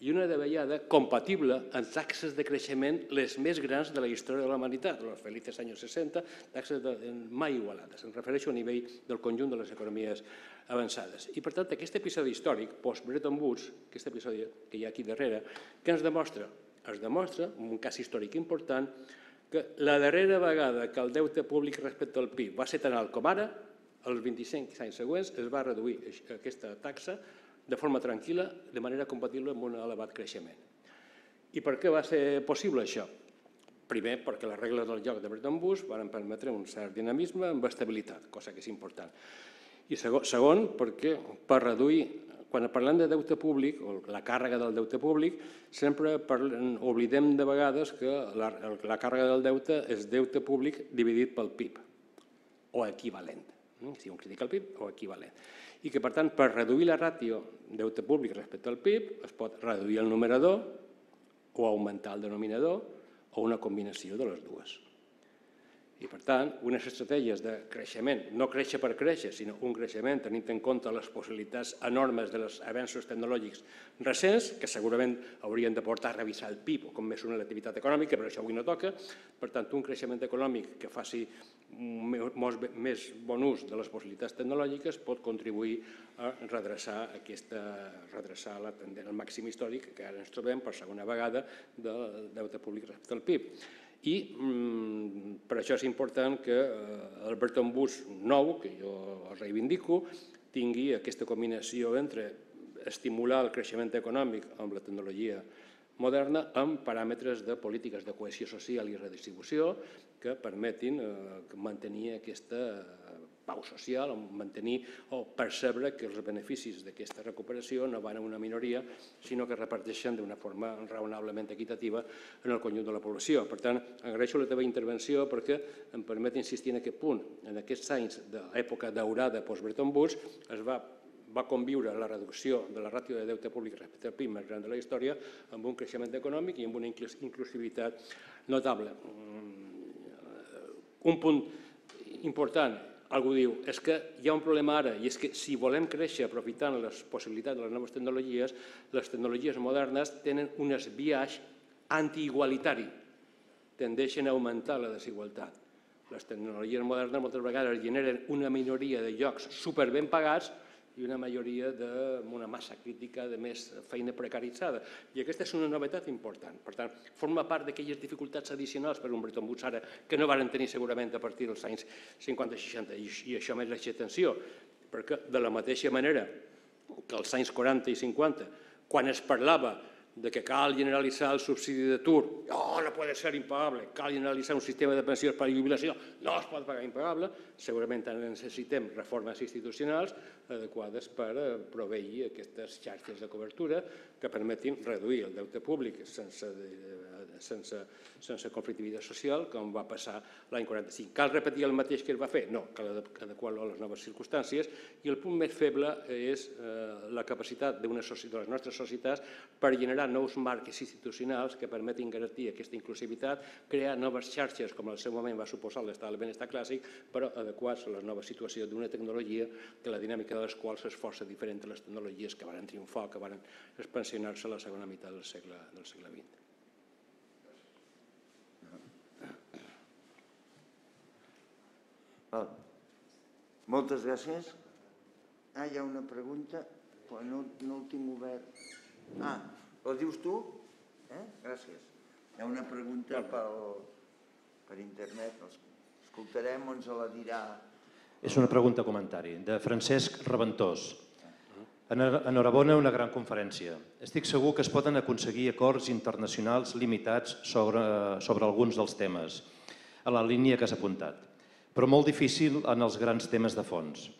i una davallada compatible amb taxes de creixement les més grans de la història de la humanitat, els felices anys 60, taxes de, mai igualades. Em refereixo a nivell del conjunt de les economies avançades. I, per tant, aquest episodi històric, post-Bretton Woods, aquest episodi que hi ha aquí darrere, que ens demostra? Es demostra, en un cas històric important, que la darrera vegada que el deute públic respecte al PIB va ser tan alt com ara, els 25 anys següents es va reduir aquesta taxa de forma tranquil·la, de manera compatible amb un elevat creixement. I per què va ser possible això? Primer, perquè les regles del joc de Bretton Woods van permetre un cert dinamisme amb estabilitat, cosa que és important. I segon, perquè per reduir, quan parlem de deute públic, o la càrrega del deute públic, sempre parlem, oblidem de vegades que la, la càrrega del deute és deute públic dividit pel PIB, o equivalent. Si un critica el PIB, o equivalent i que, per tant, per reduir la ràtio deute públic respecte al PIB es pot reduir el numerador o augmentar el denominador o una combinació de les dues. I, per tant, unes estratègies de creixement, no créixer per créixer, sinó un creixement tenint en compte les possibilitats enormes dels avenços tecnològics recents, que segurament haurien de portar a revisar el PIB o com més una l'activitat econòmica, però això avui no toca. Per tant, un creixement econòmic que faci més bon ús de les possibilitats tecnològiques pot contribuir a redreçar, aquesta, redreçar la, el màxim històric que ara ens trobem per segona vegada del deute públic respecte al PIB. I mm, per això és important que eh, el Bretton Woods nou, que jo reivindico, tingui aquesta combinació entre estimular el creixement econòmic amb la tecnologia moderna amb paràmetres de polítiques de cohesió social i redistribució que permetin eh, mantenir aquesta pau social, mantenir o percebre que els beneficis d'aquesta recuperació no van a una minoria, sinó que reparteixen d'una forma raonablement equitativa en el conjunt de la població. Per tant, agraeixo la teva intervenció perquè em permet insistir en aquest punt. En aquests anys de daurada post-Bretton Woods es va va conviure la reducció de la ràtio de deute públic respecte al PIB més gran de la història amb un creixement econòmic i amb una inclusivitat notable. Mm, un punt important, algú diu, és que hi ha un problema ara, i és que si volem créixer aprofitant les possibilitats de les noves tecnologies, les tecnologies modernes tenen un esbiaix antiigualitari, tendeixen a augmentar la desigualtat. Les tecnologies modernes moltes vegades generen una minoria de llocs superben pagats i una majoria d'una massa crítica de més feina precaritzada. I aquesta és una novetat important. Per tant, forma part d'aquelles dificultats addicionals per un Bretton Woods ara que no varen tenir segurament a partir dels anys 50-60 i, això més l'atenció, perquè de la mateixa manera que als anys 40 i 50, quan es parlava de que cal generalitzar el subsidi d'atur, no, no pot ser impagable, cal generalitzar un sistema de pensions per jubilació, no es pot pagar impagable, segurament necessitem reformes institucionals adequades per eh, proveir aquestes xarxes de cobertura que permetin reduir el deute públic sense sense, sense conflictivitat social, com va passar l'any 45. Cal repetir el mateix que es va fer? No, cal adequar-lo a les noves circumstàncies i el punt més feble és eh, la capacitat de, les nostres societats per generar nous marcs institucionals que permetin garantir aquesta inclusivitat, crear noves xarxes, com al seu moment va suposar l'estat del benestar clàssic, però adequats a la nova situació d'una tecnologia que la dinàmica de les quals és força diferent de les tecnologies que van triomfar, que van expansionar-se a la segona meitat del segle, del segle XX. Val. Moltes gràcies. Ah, hi ha una pregunta, però no, no el tinc obert. Ah, la dius tu? Eh? Gràcies. Hi ha una pregunta pel, per internet, escoltarem, on se la dirà. És una pregunta comentari, de Francesc Reventós. Enhorabona una gran conferència. Estic segur que es poden aconseguir acords internacionals limitats sobre, sobre alguns dels temes, a la línia que has apuntat però molt difícil en els grans temes de fons.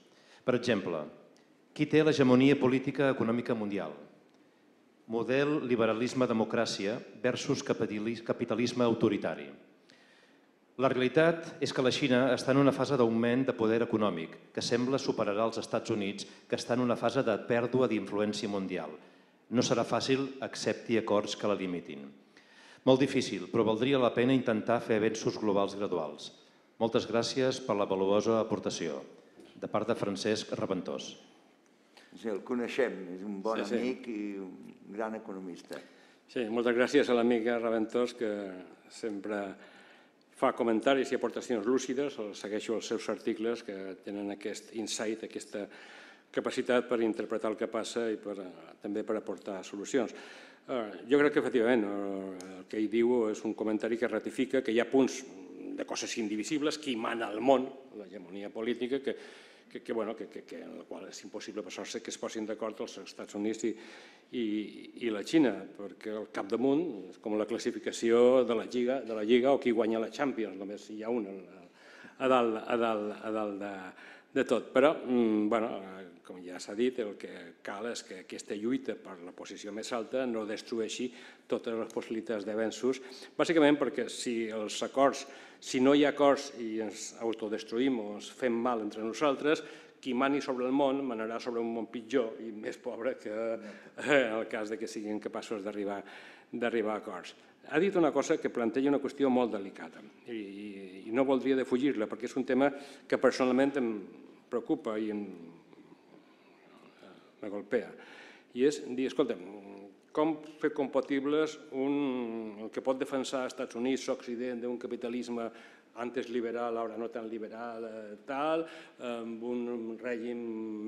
Per exemple, qui té l'hegemonia política econòmica mundial? Model liberalisme-democràcia versus capitalisme autoritari. La realitat és que la Xina està en una fase d'augment de poder econòmic, que sembla superarà els Estats Units, que està en una fase de pèrdua d'influència mundial. No serà fàcil accepti acords que la limitin. Molt difícil, però valdria la pena intentar fer avenços globals graduals. Moltes gràcies per la valuosa aportació. De part de Francesc Reventós. Sí, el coneixem, és un bon sí, amic sí. i un gran economista. Sí, moltes gràcies a l'amic Reventós que sempre fa comentaris i aportacions lúcides, segueixo els seus articles que tenen aquest insight, aquesta capacitat per interpretar el que passa i per, també per aportar solucions. Uh, jo crec que efectivament el que ell diu és un comentari que ratifica que hi ha punts de coses indivisibles, qui mana al món, l'hegemonia política, que, que, que, bueno, que, que, que, en la qual és impossible passar-se que es posin d'acord els Estats Units i, i, i la Xina, perquè al capdamunt és com la classificació de la Lliga, de la Lliga o qui guanya la Champions, només hi ha un a dalt, a dalt, a dalt de, de tot. Però, mm, bueno, com ja s'ha dit, el que cal és que aquesta lluita per la posició més alta no destrueixi totes les possibilitats d'avenços, bàsicament perquè si els acords, si no hi ha acords i ens autodestruïm o ens fem mal entre nosaltres, qui mani sobre el món manarà sobre un món pitjor i més pobre que en el cas de que siguin capaços d'arribar a acords. Ha dit una cosa que planteja una qüestió molt delicada i, i no voldria defugir-la perquè és un tema que personalment em preocupa i em, me golpea. I és dir, escolta, com fer compatibles un, el que pot defensar als Estats Units, l'Occident, d'un capitalisme antes liberal, ara no tan liberal, eh, tal, amb un règim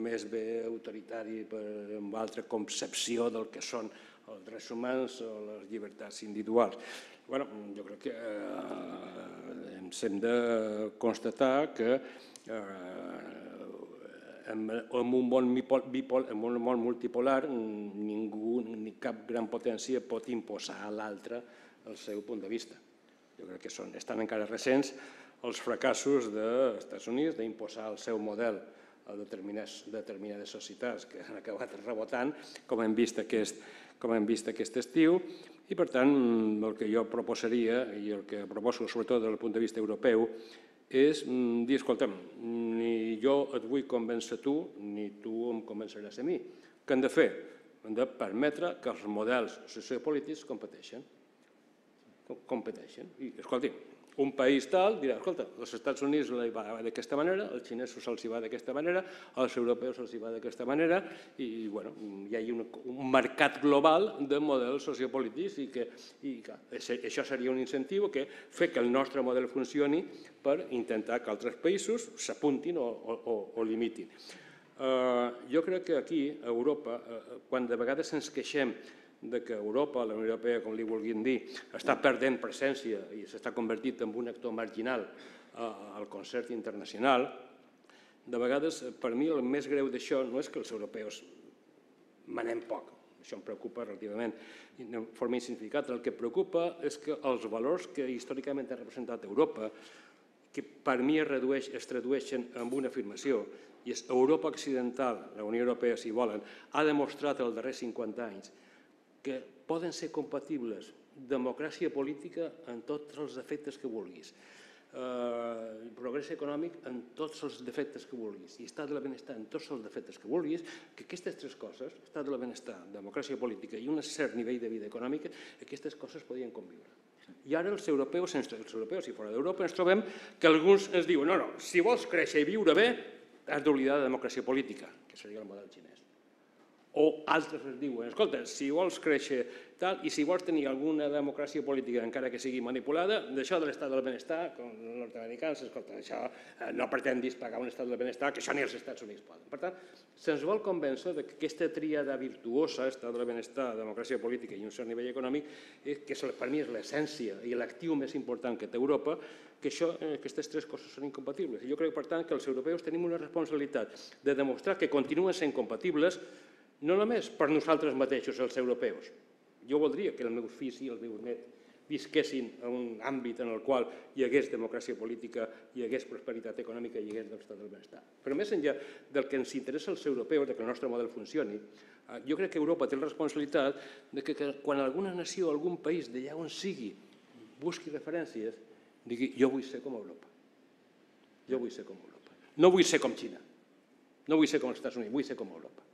més bé autoritari per amb altra concepció del que són els drets humans o les llibertats individuals. bueno, jo crec que eh, hem de constatar que eh, en, en un món, bipol, en un món multipolar ningú, ni cap gran potència pot imposar a l'altre el seu punt de vista. Jo crec que són, estan encara recents els fracassos dels Estats Units d'imposar el seu model a determinades, determinades societats que han acabat rebotant, com hem vist aquest, com hem vist aquest estiu, i per tant el que jo proposaria, i el que proposo sobretot des del punt de vista europeu, és mm, dir, escolta'm, ni jo et vull convèncer tu, ni tu em convenceràs a mi. Què hem de fer? Hem de permetre que els models sociopolítics competeixen. Competeixen. I, escolti, un país tal dirà, escolta, als Estats Units li va d'aquesta manera, als xinesos se'ls va d'aquesta manera, als europeus se'ls va d'aquesta manera, i bueno, hi ha un, un mercat global de models sociopolítics i que i, clar, això seria un incentiu que fer que el nostre model funcioni per intentar que altres països s'apuntin o, o, o limitin. Uh, jo crec que aquí, a Europa, uh, quan de vegades ens queixem de que Europa, la Unió Europea, com li vulguin dir, està perdent presència i s'està convertit en un actor marginal eh, al concert internacional, de vegades, per mi, el més greu d'això no és que els europeus manem poc, això em preocupa relativament de forma insignificant. El que preocupa és que els valors que històricament ha representat Europa, que per mi es, redueix, es tradueixen en una afirmació, i és Europa Occidental, la Unió Europea, si volen, ha demostrat els darrers 50 anys que poden ser compatibles democràcia política en tots els defectes que vulguis, eh, progrés econòmic en tots els defectes que vulguis i estat del benestar en tots els defectes que vulguis, que aquestes tres coses, estat del benestar, democràcia política i un cert nivell de vida econòmica, aquestes coses podien conviure. I ara els europeus, els europeus i fora d'Europa, ens trobem que alguns ens diuen no, no, si vols créixer i viure bé, has d'oblidar la democràcia política, que seria el model xinès o altres es diuen, escolta, si vols créixer tal, i si vols tenir alguna democràcia política, encara que sigui manipulada, d'això de l'estat del benestar, com els nord-americans, escolta, això eh, no pretendis pagar un estat del benestar, que això ni els Estats Units poden. Per tant, se'ns vol convèncer que aquesta tríada virtuosa, estat del benestar, democràcia política i un cert nivell econòmic, que per mi és l'essència i l'actiu més important que té Europa, que això, eh, aquestes tres coses són incompatibles. Jo crec, per tant, que els europeus tenim una responsabilitat de demostrar que continuen sent compatibles no només per nosaltres mateixos, els europeus. Jo voldria que els meus fills i els meus nets visquessin en un àmbit en el qual hi hagués democràcia política, hi hagués prosperitat econòmica i hi hagués l'estat del benestar. Però més enllà del que ens interessa als europeus, de que el nostre model funcioni, eh, jo crec que Europa té la responsabilitat de que, que quan alguna nació, algun país, d'allà on sigui, busqui referències, digui, jo vull ser com Europa. Jo vull ser com Europa. No vull ser com Xina. No vull ser com els Estats Units, vull ser com Europa.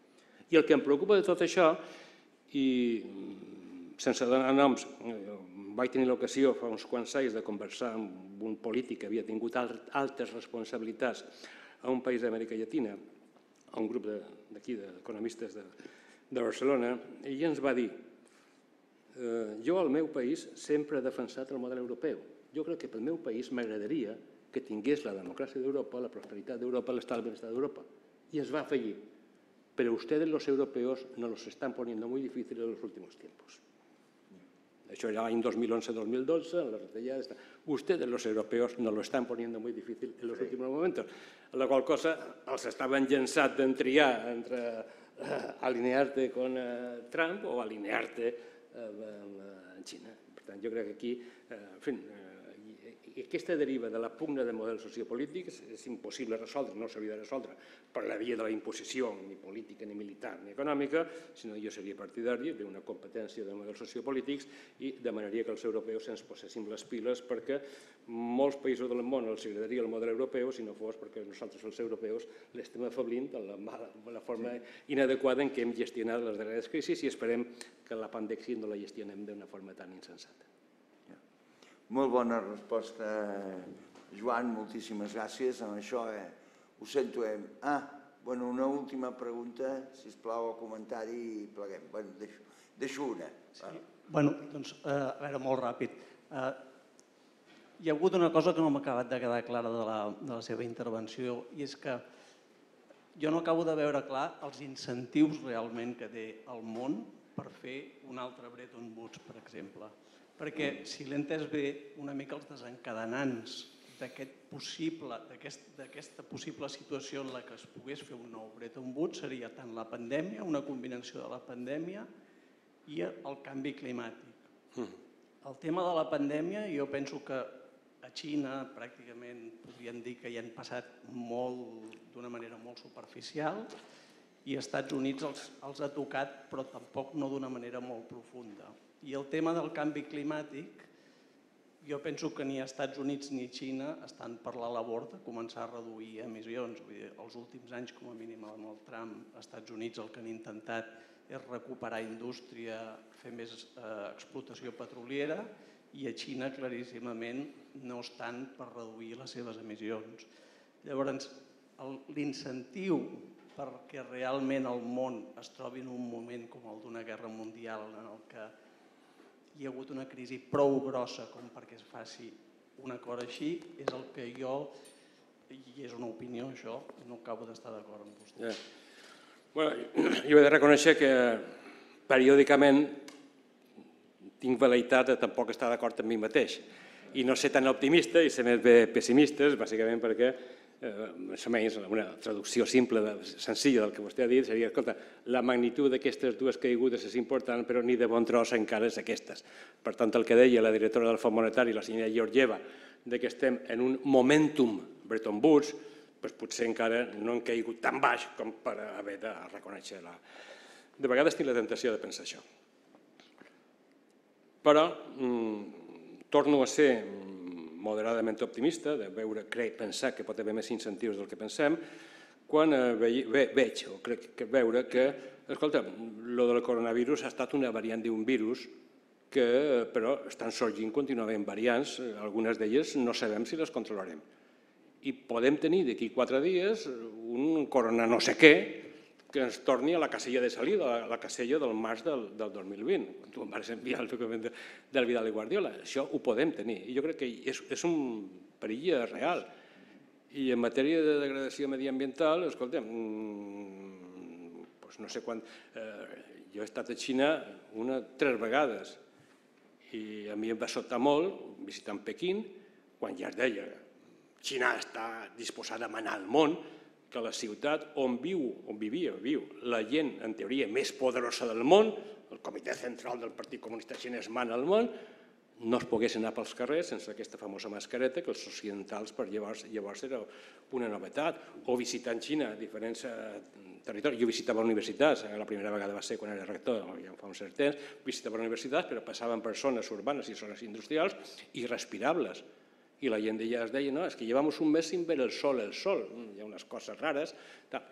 I el que em preocupa de tot això, i sense donar noms, vaig tenir l'ocasió fa uns quants anys de conversar amb un polític que havia tingut altes responsabilitats a un país d'Amèrica Llatina, a un grup d'aquí, d'economistes de, de Barcelona, i ens va dir eh, jo al meu país sempre he defensat el model europeu. Jo crec que pel meu país m'agradaria que tingués la democràcia d'Europa, la prosperitat d'Europa, l'estat del benestar d'Europa. I es va afegir, pero ustedes los europeos nos los están poniendo muy difíciles en los últimos tiempos. Era l'any 2011-2012, en les retallades. Ustedes, los europeos, nos lo están poniendo muy difícil en los últimos momentos. La qual cosa els estaven llençat d'en triar entre eh, alinear-te con eh, Trump o alinear-te eh, amb eh, Xina. Per tant, jo crec que aquí, eh, en fi, eh, I aquesta deriva de la pugna de models sociopolítics és impossible resoldre, no s'hauria de resoldre per la via de la imposició, ni política, ni militar, ni econòmica, sinó jo seria partidari d'una competència de models sociopolítics i demanaria que els europeus ens poséssim les piles perquè molts països del món els agradaria el model europeu si no fos perquè nosaltres els europeus l'estem afablint de la, mala, de la forma inadequada en què hem gestionat les darreres crisis i esperem que la pandèmia no la gestionem d'una forma tan insensata. Molt bona resposta, Joan, moltíssimes gràcies. Amb això eh, ho sento. Eh. Ah, bueno, una última pregunta, si plau, o comentari i pleguem. Bueno, deixo, deixo una. Sí. Bueno, doncs, eh, a veure, molt ràpid. Eh, hi ha hagut una cosa que no m'ha acabat de quedar clara de la, de la seva intervenció i és que jo no acabo de veure clar els incentius realment que té el món per fer un altre Bretton Woods, per exemple perquè si l'he entès bé, una mica els desencadenants d'aquest possible, d'aquesta aquest, possible situació en la que es pogués fer un nou Bretton Woods seria tant la pandèmia, una combinació de la pandèmia i el canvi climàtic. Mm. El tema de la pandèmia, jo penso que a Xina pràcticament podríem dir que hi han passat molt d'una manera molt superficial i als Estats Units els, els ha tocat, però tampoc no d'una manera molt profunda. I el tema del canvi climàtic, jo penso que ni Estats Units ni Xina estan per la labor de començar a reduir emissions. Vull dir, els últims anys, com a mínim amb el Trump, als Estats Units el que han intentat és recuperar indústria, fer més eh, explotació petroliera i a Xina claríssimament no estan per reduir les seves emissions. Llavors, l'incentiu perquè realment el món es trobi en un moment com el d'una guerra mundial en el que hi ha hagut una crisi prou grossa com perquè es faci un acord així, és el que jo, i és una opinió això, no acabo d'estar d'acord amb vostè. Yeah. Bueno, jo he de reconèixer que periòdicament tinc velleitat de tampoc estar d'acord amb mi mateix i no ser tan optimista i ser més bé pessimista, bàsicament perquè més o menys una traducció simple, senzilla del que vostè ha dit, seria, escolta, la magnitud d'aquestes dues caigudes és important, però ni de bon tros encara és aquestes. Per tant, el que deia la directora del Fons Monetari, la senyora Georgieva, de que estem en un momentum Bretton Woods, doncs potser encara no han caigut tan baix com per haver de reconèixer-la. De vegades tinc la tentació de pensar això. Però mm, torno a ser moderadament optimista, de veure, crec, pensar que pot haver més incentius del que pensem, quan eh, ve, veig o crec que veure que, escolta, lo del coronavirus ha estat una variant d'un virus que, però, estan sorgint contínuament variants, algunes d'elles no sabem si les controlarem. I podem tenir d'aquí quatre dies un corona no sé què, que ens torni a la casella de salida, a la casella del març del, del 2020, quan tu em vas enviar el document de, del Vidal i Guardiola. Això ho podem tenir i jo crec que és, és un perill real. I en matèria de degradació mediambiental, escolta'm, mmm, doncs no sé quan... Eh, jo he estat a Xina una, tres vegades i a mi em va sobtar molt visitant Pequín quan ja es deia Xina està disposada a manar al món, que la ciutat on viu, on vivia, viu, la gent, en teoria, més poderosa del món, el comitè central del Partit Comunista Xinès mana al món, no es pogués anar pels carrers sense aquesta famosa mascareta que els occidentals per llavors, llavors era una novetat. O visitant Xina, diferents eh, territoris. Jo visitava universitats, eh, la primera vegada va ser quan era rector, ja fa un cert temps, visitava universitats, però passaven per zones urbanes i zones industrials irrespirables i la gent ja es deia, no, és que llevamos un mes sin ver el sol, el sol, mm, hi ha unes coses rares, tal.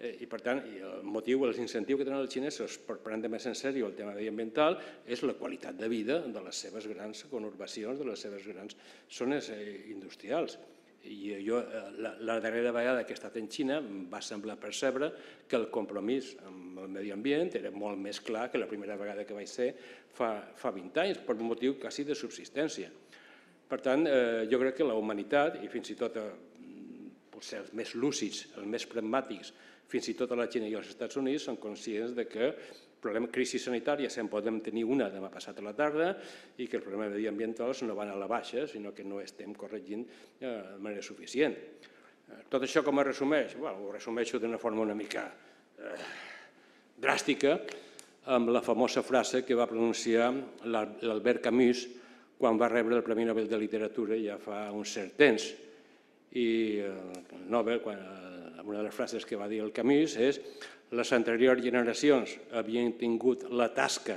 Eh, i per tant, el motiu, l'incentiu que tenen els xinesos per prendre més en sèrio el tema mediambiental és la qualitat de vida de les seves grans conurbacions, de les seves grans zones eh, industrials. I jo, eh, la, la darrera vegada que he estat en Xina, em va semblar percebre que el compromís amb el medi ambient era molt més clar que la primera vegada que vaig ser fa, fa 20 anys, per un motiu quasi de subsistència. Per tant, eh, jo crec que la humanitat, i fins i tot eh, potser els més lúcids, els més pragmàtics, fins i tot a la Xina i als Estats Units, són conscients de que problema crisi sanitària se'n podem tenir una demà passat a la tarda i que els problemes mediambientals no van a la baixa, sinó que no estem corregint eh, de manera suficient. Eh, tot això com es resumeix? Bueno, ho resumeixo d'una forma una mica eh, dràstica amb la famosa frase que va pronunciar l'Albert Camus quan va rebre el Premi Nobel de Literatura ja fa un cert temps. I el Nobel, quan, una de les frases que va dir el Camus és les anteriors generacions havien tingut la tasca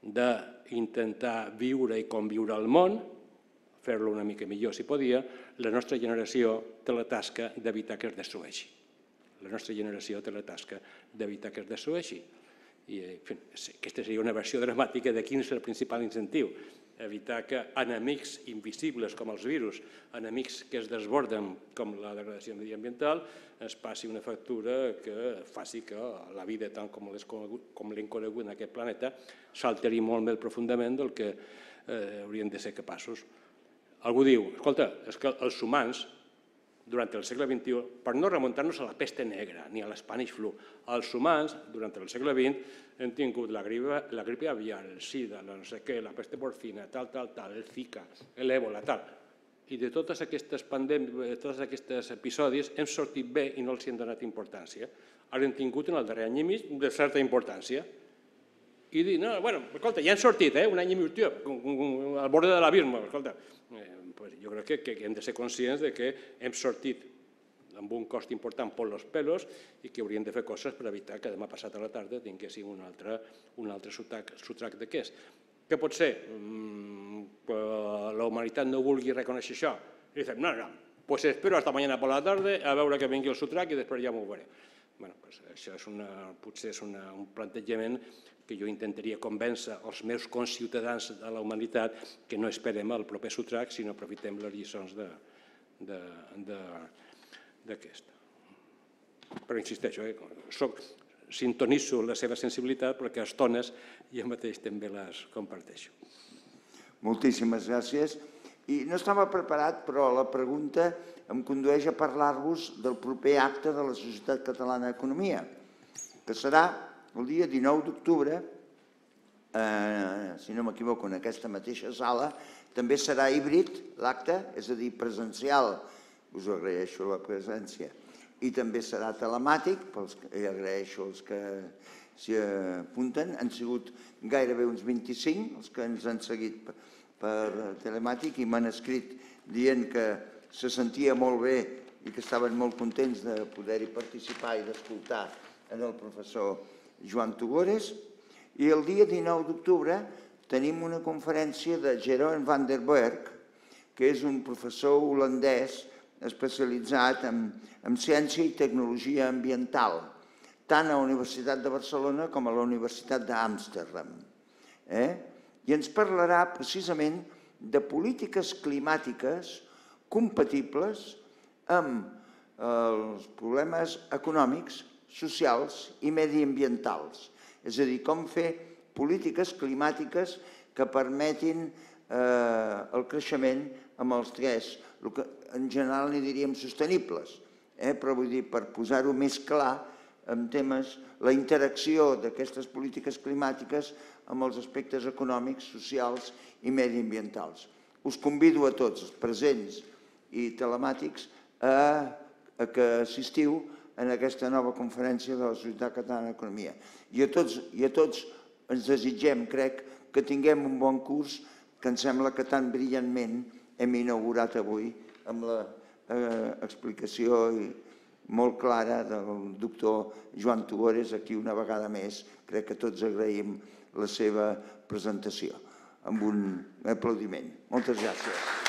d'intentar viure i conviure al món, fer-lo una mica millor si podia, la nostra generació té la tasca d'evitar que es destrueixi. La nostra generació té la tasca d'evitar que es destrueixi. I, en fi, aquesta seria una versió dramàtica de quin és el principal incentiu evitar que enemics invisibles com els virus, enemics que es desborden com la degradació mediambiental, es passi una factura que faci que la vida tant com l'hem conegut en aquest planeta s'alteri molt més profundament del que eh, haurien de ser capaços. Algú diu, escolta, és que els humans durant el segle XXI, per no remuntar-nos a la peste negra ni a l'Spanish flu. Els humans, durant el segle XX, hem tingut la gripe, la gripe aviar, el sida, la no sé què, la peste porcina, tal, tal, tal, el zika, l'èbola, tal. I de totes aquestes pandèmies, de tots aquests episodis, hem sortit bé i no els hem donat importància. Ara hem tingut en el darrer any i mig de certa importància. I dir, no, bueno, escolta, ja han sortit, eh, un any i mig, tio, al bord de l'abisme, escolta, eh, pues jo crec que, que hem de ser conscients de que hem sortit amb un cost important per los pelos i que hauríem de fer coses per evitar que demà passat a la tarda tinguéssim un altre, un altre sotrac, sotrac de què és. Pot ser? Mm, la humanitat no vulgui reconèixer això. I dicen, no, no, pues espero hasta mañana por la tarde a veure que vingui el sotrac i després ja m'ho veuré. Bueno, pues això és una, potser és una, un plantejament que jo intentaria convèncer els meus conciutadans de la humanitat que no esperem el proper sotrac, sinó aprofitem les lliçons d'aquesta. Però insisteixo, eh? Soc, sintonizo la seva sensibilitat perquè a estones jo mateix també les comparteixo. Moltíssimes gràcies. I no estava preparat, però la pregunta em condueix a parlar-vos del proper acte de la Societat Catalana d'Economia, que serà el dia 19 d'octubre, eh, si no m'equivoco, en aquesta mateixa sala, també serà híbrid l'acte, és a dir, presencial, us agraeixo la presència, i també serà telemàtic, pels que agraeixo els que s'hi apunten, han sigut gairebé uns 25 els que ens han seguit per, per telemàtic i m'han escrit dient que se sentia molt bé i que estaven molt contents de poder-hi participar i d'escoltar en el professor Joan Tugores, i el dia 19 d'octubre tenim una conferència de Jeroen van der Berg, que és un professor holandès especialitzat en, en ciència i tecnologia ambiental, tant a la Universitat de Barcelona com a la Universitat d'Amsterdam. Eh? I ens parlarà precisament de polítiques climàtiques compatibles amb eh, els problemes econòmics socials i mediambientals. És a dir, com fer polítiques climàtiques que permetin eh, el creixement amb els tres, el que en general n'hi diríem sostenibles, eh? però vull dir, per posar-ho més clar, en temes, la interacció d'aquestes polítiques climàtiques amb els aspectes econòmics, socials i mediambientals. Us convido a tots, els presents i telemàtics, a, a que assistiu en aquesta nova conferència de la Societat Catalana d'Economia. I a tots, I a tots ens desitgem, crec, que tinguem un bon curs que em sembla que tan brillantment hem inaugurat avui amb la eh, explicació molt clara del doctor Joan Tugores, aquí una vegada més crec que tots agraïm la seva presentació amb un aplaudiment. Moltes gràcies.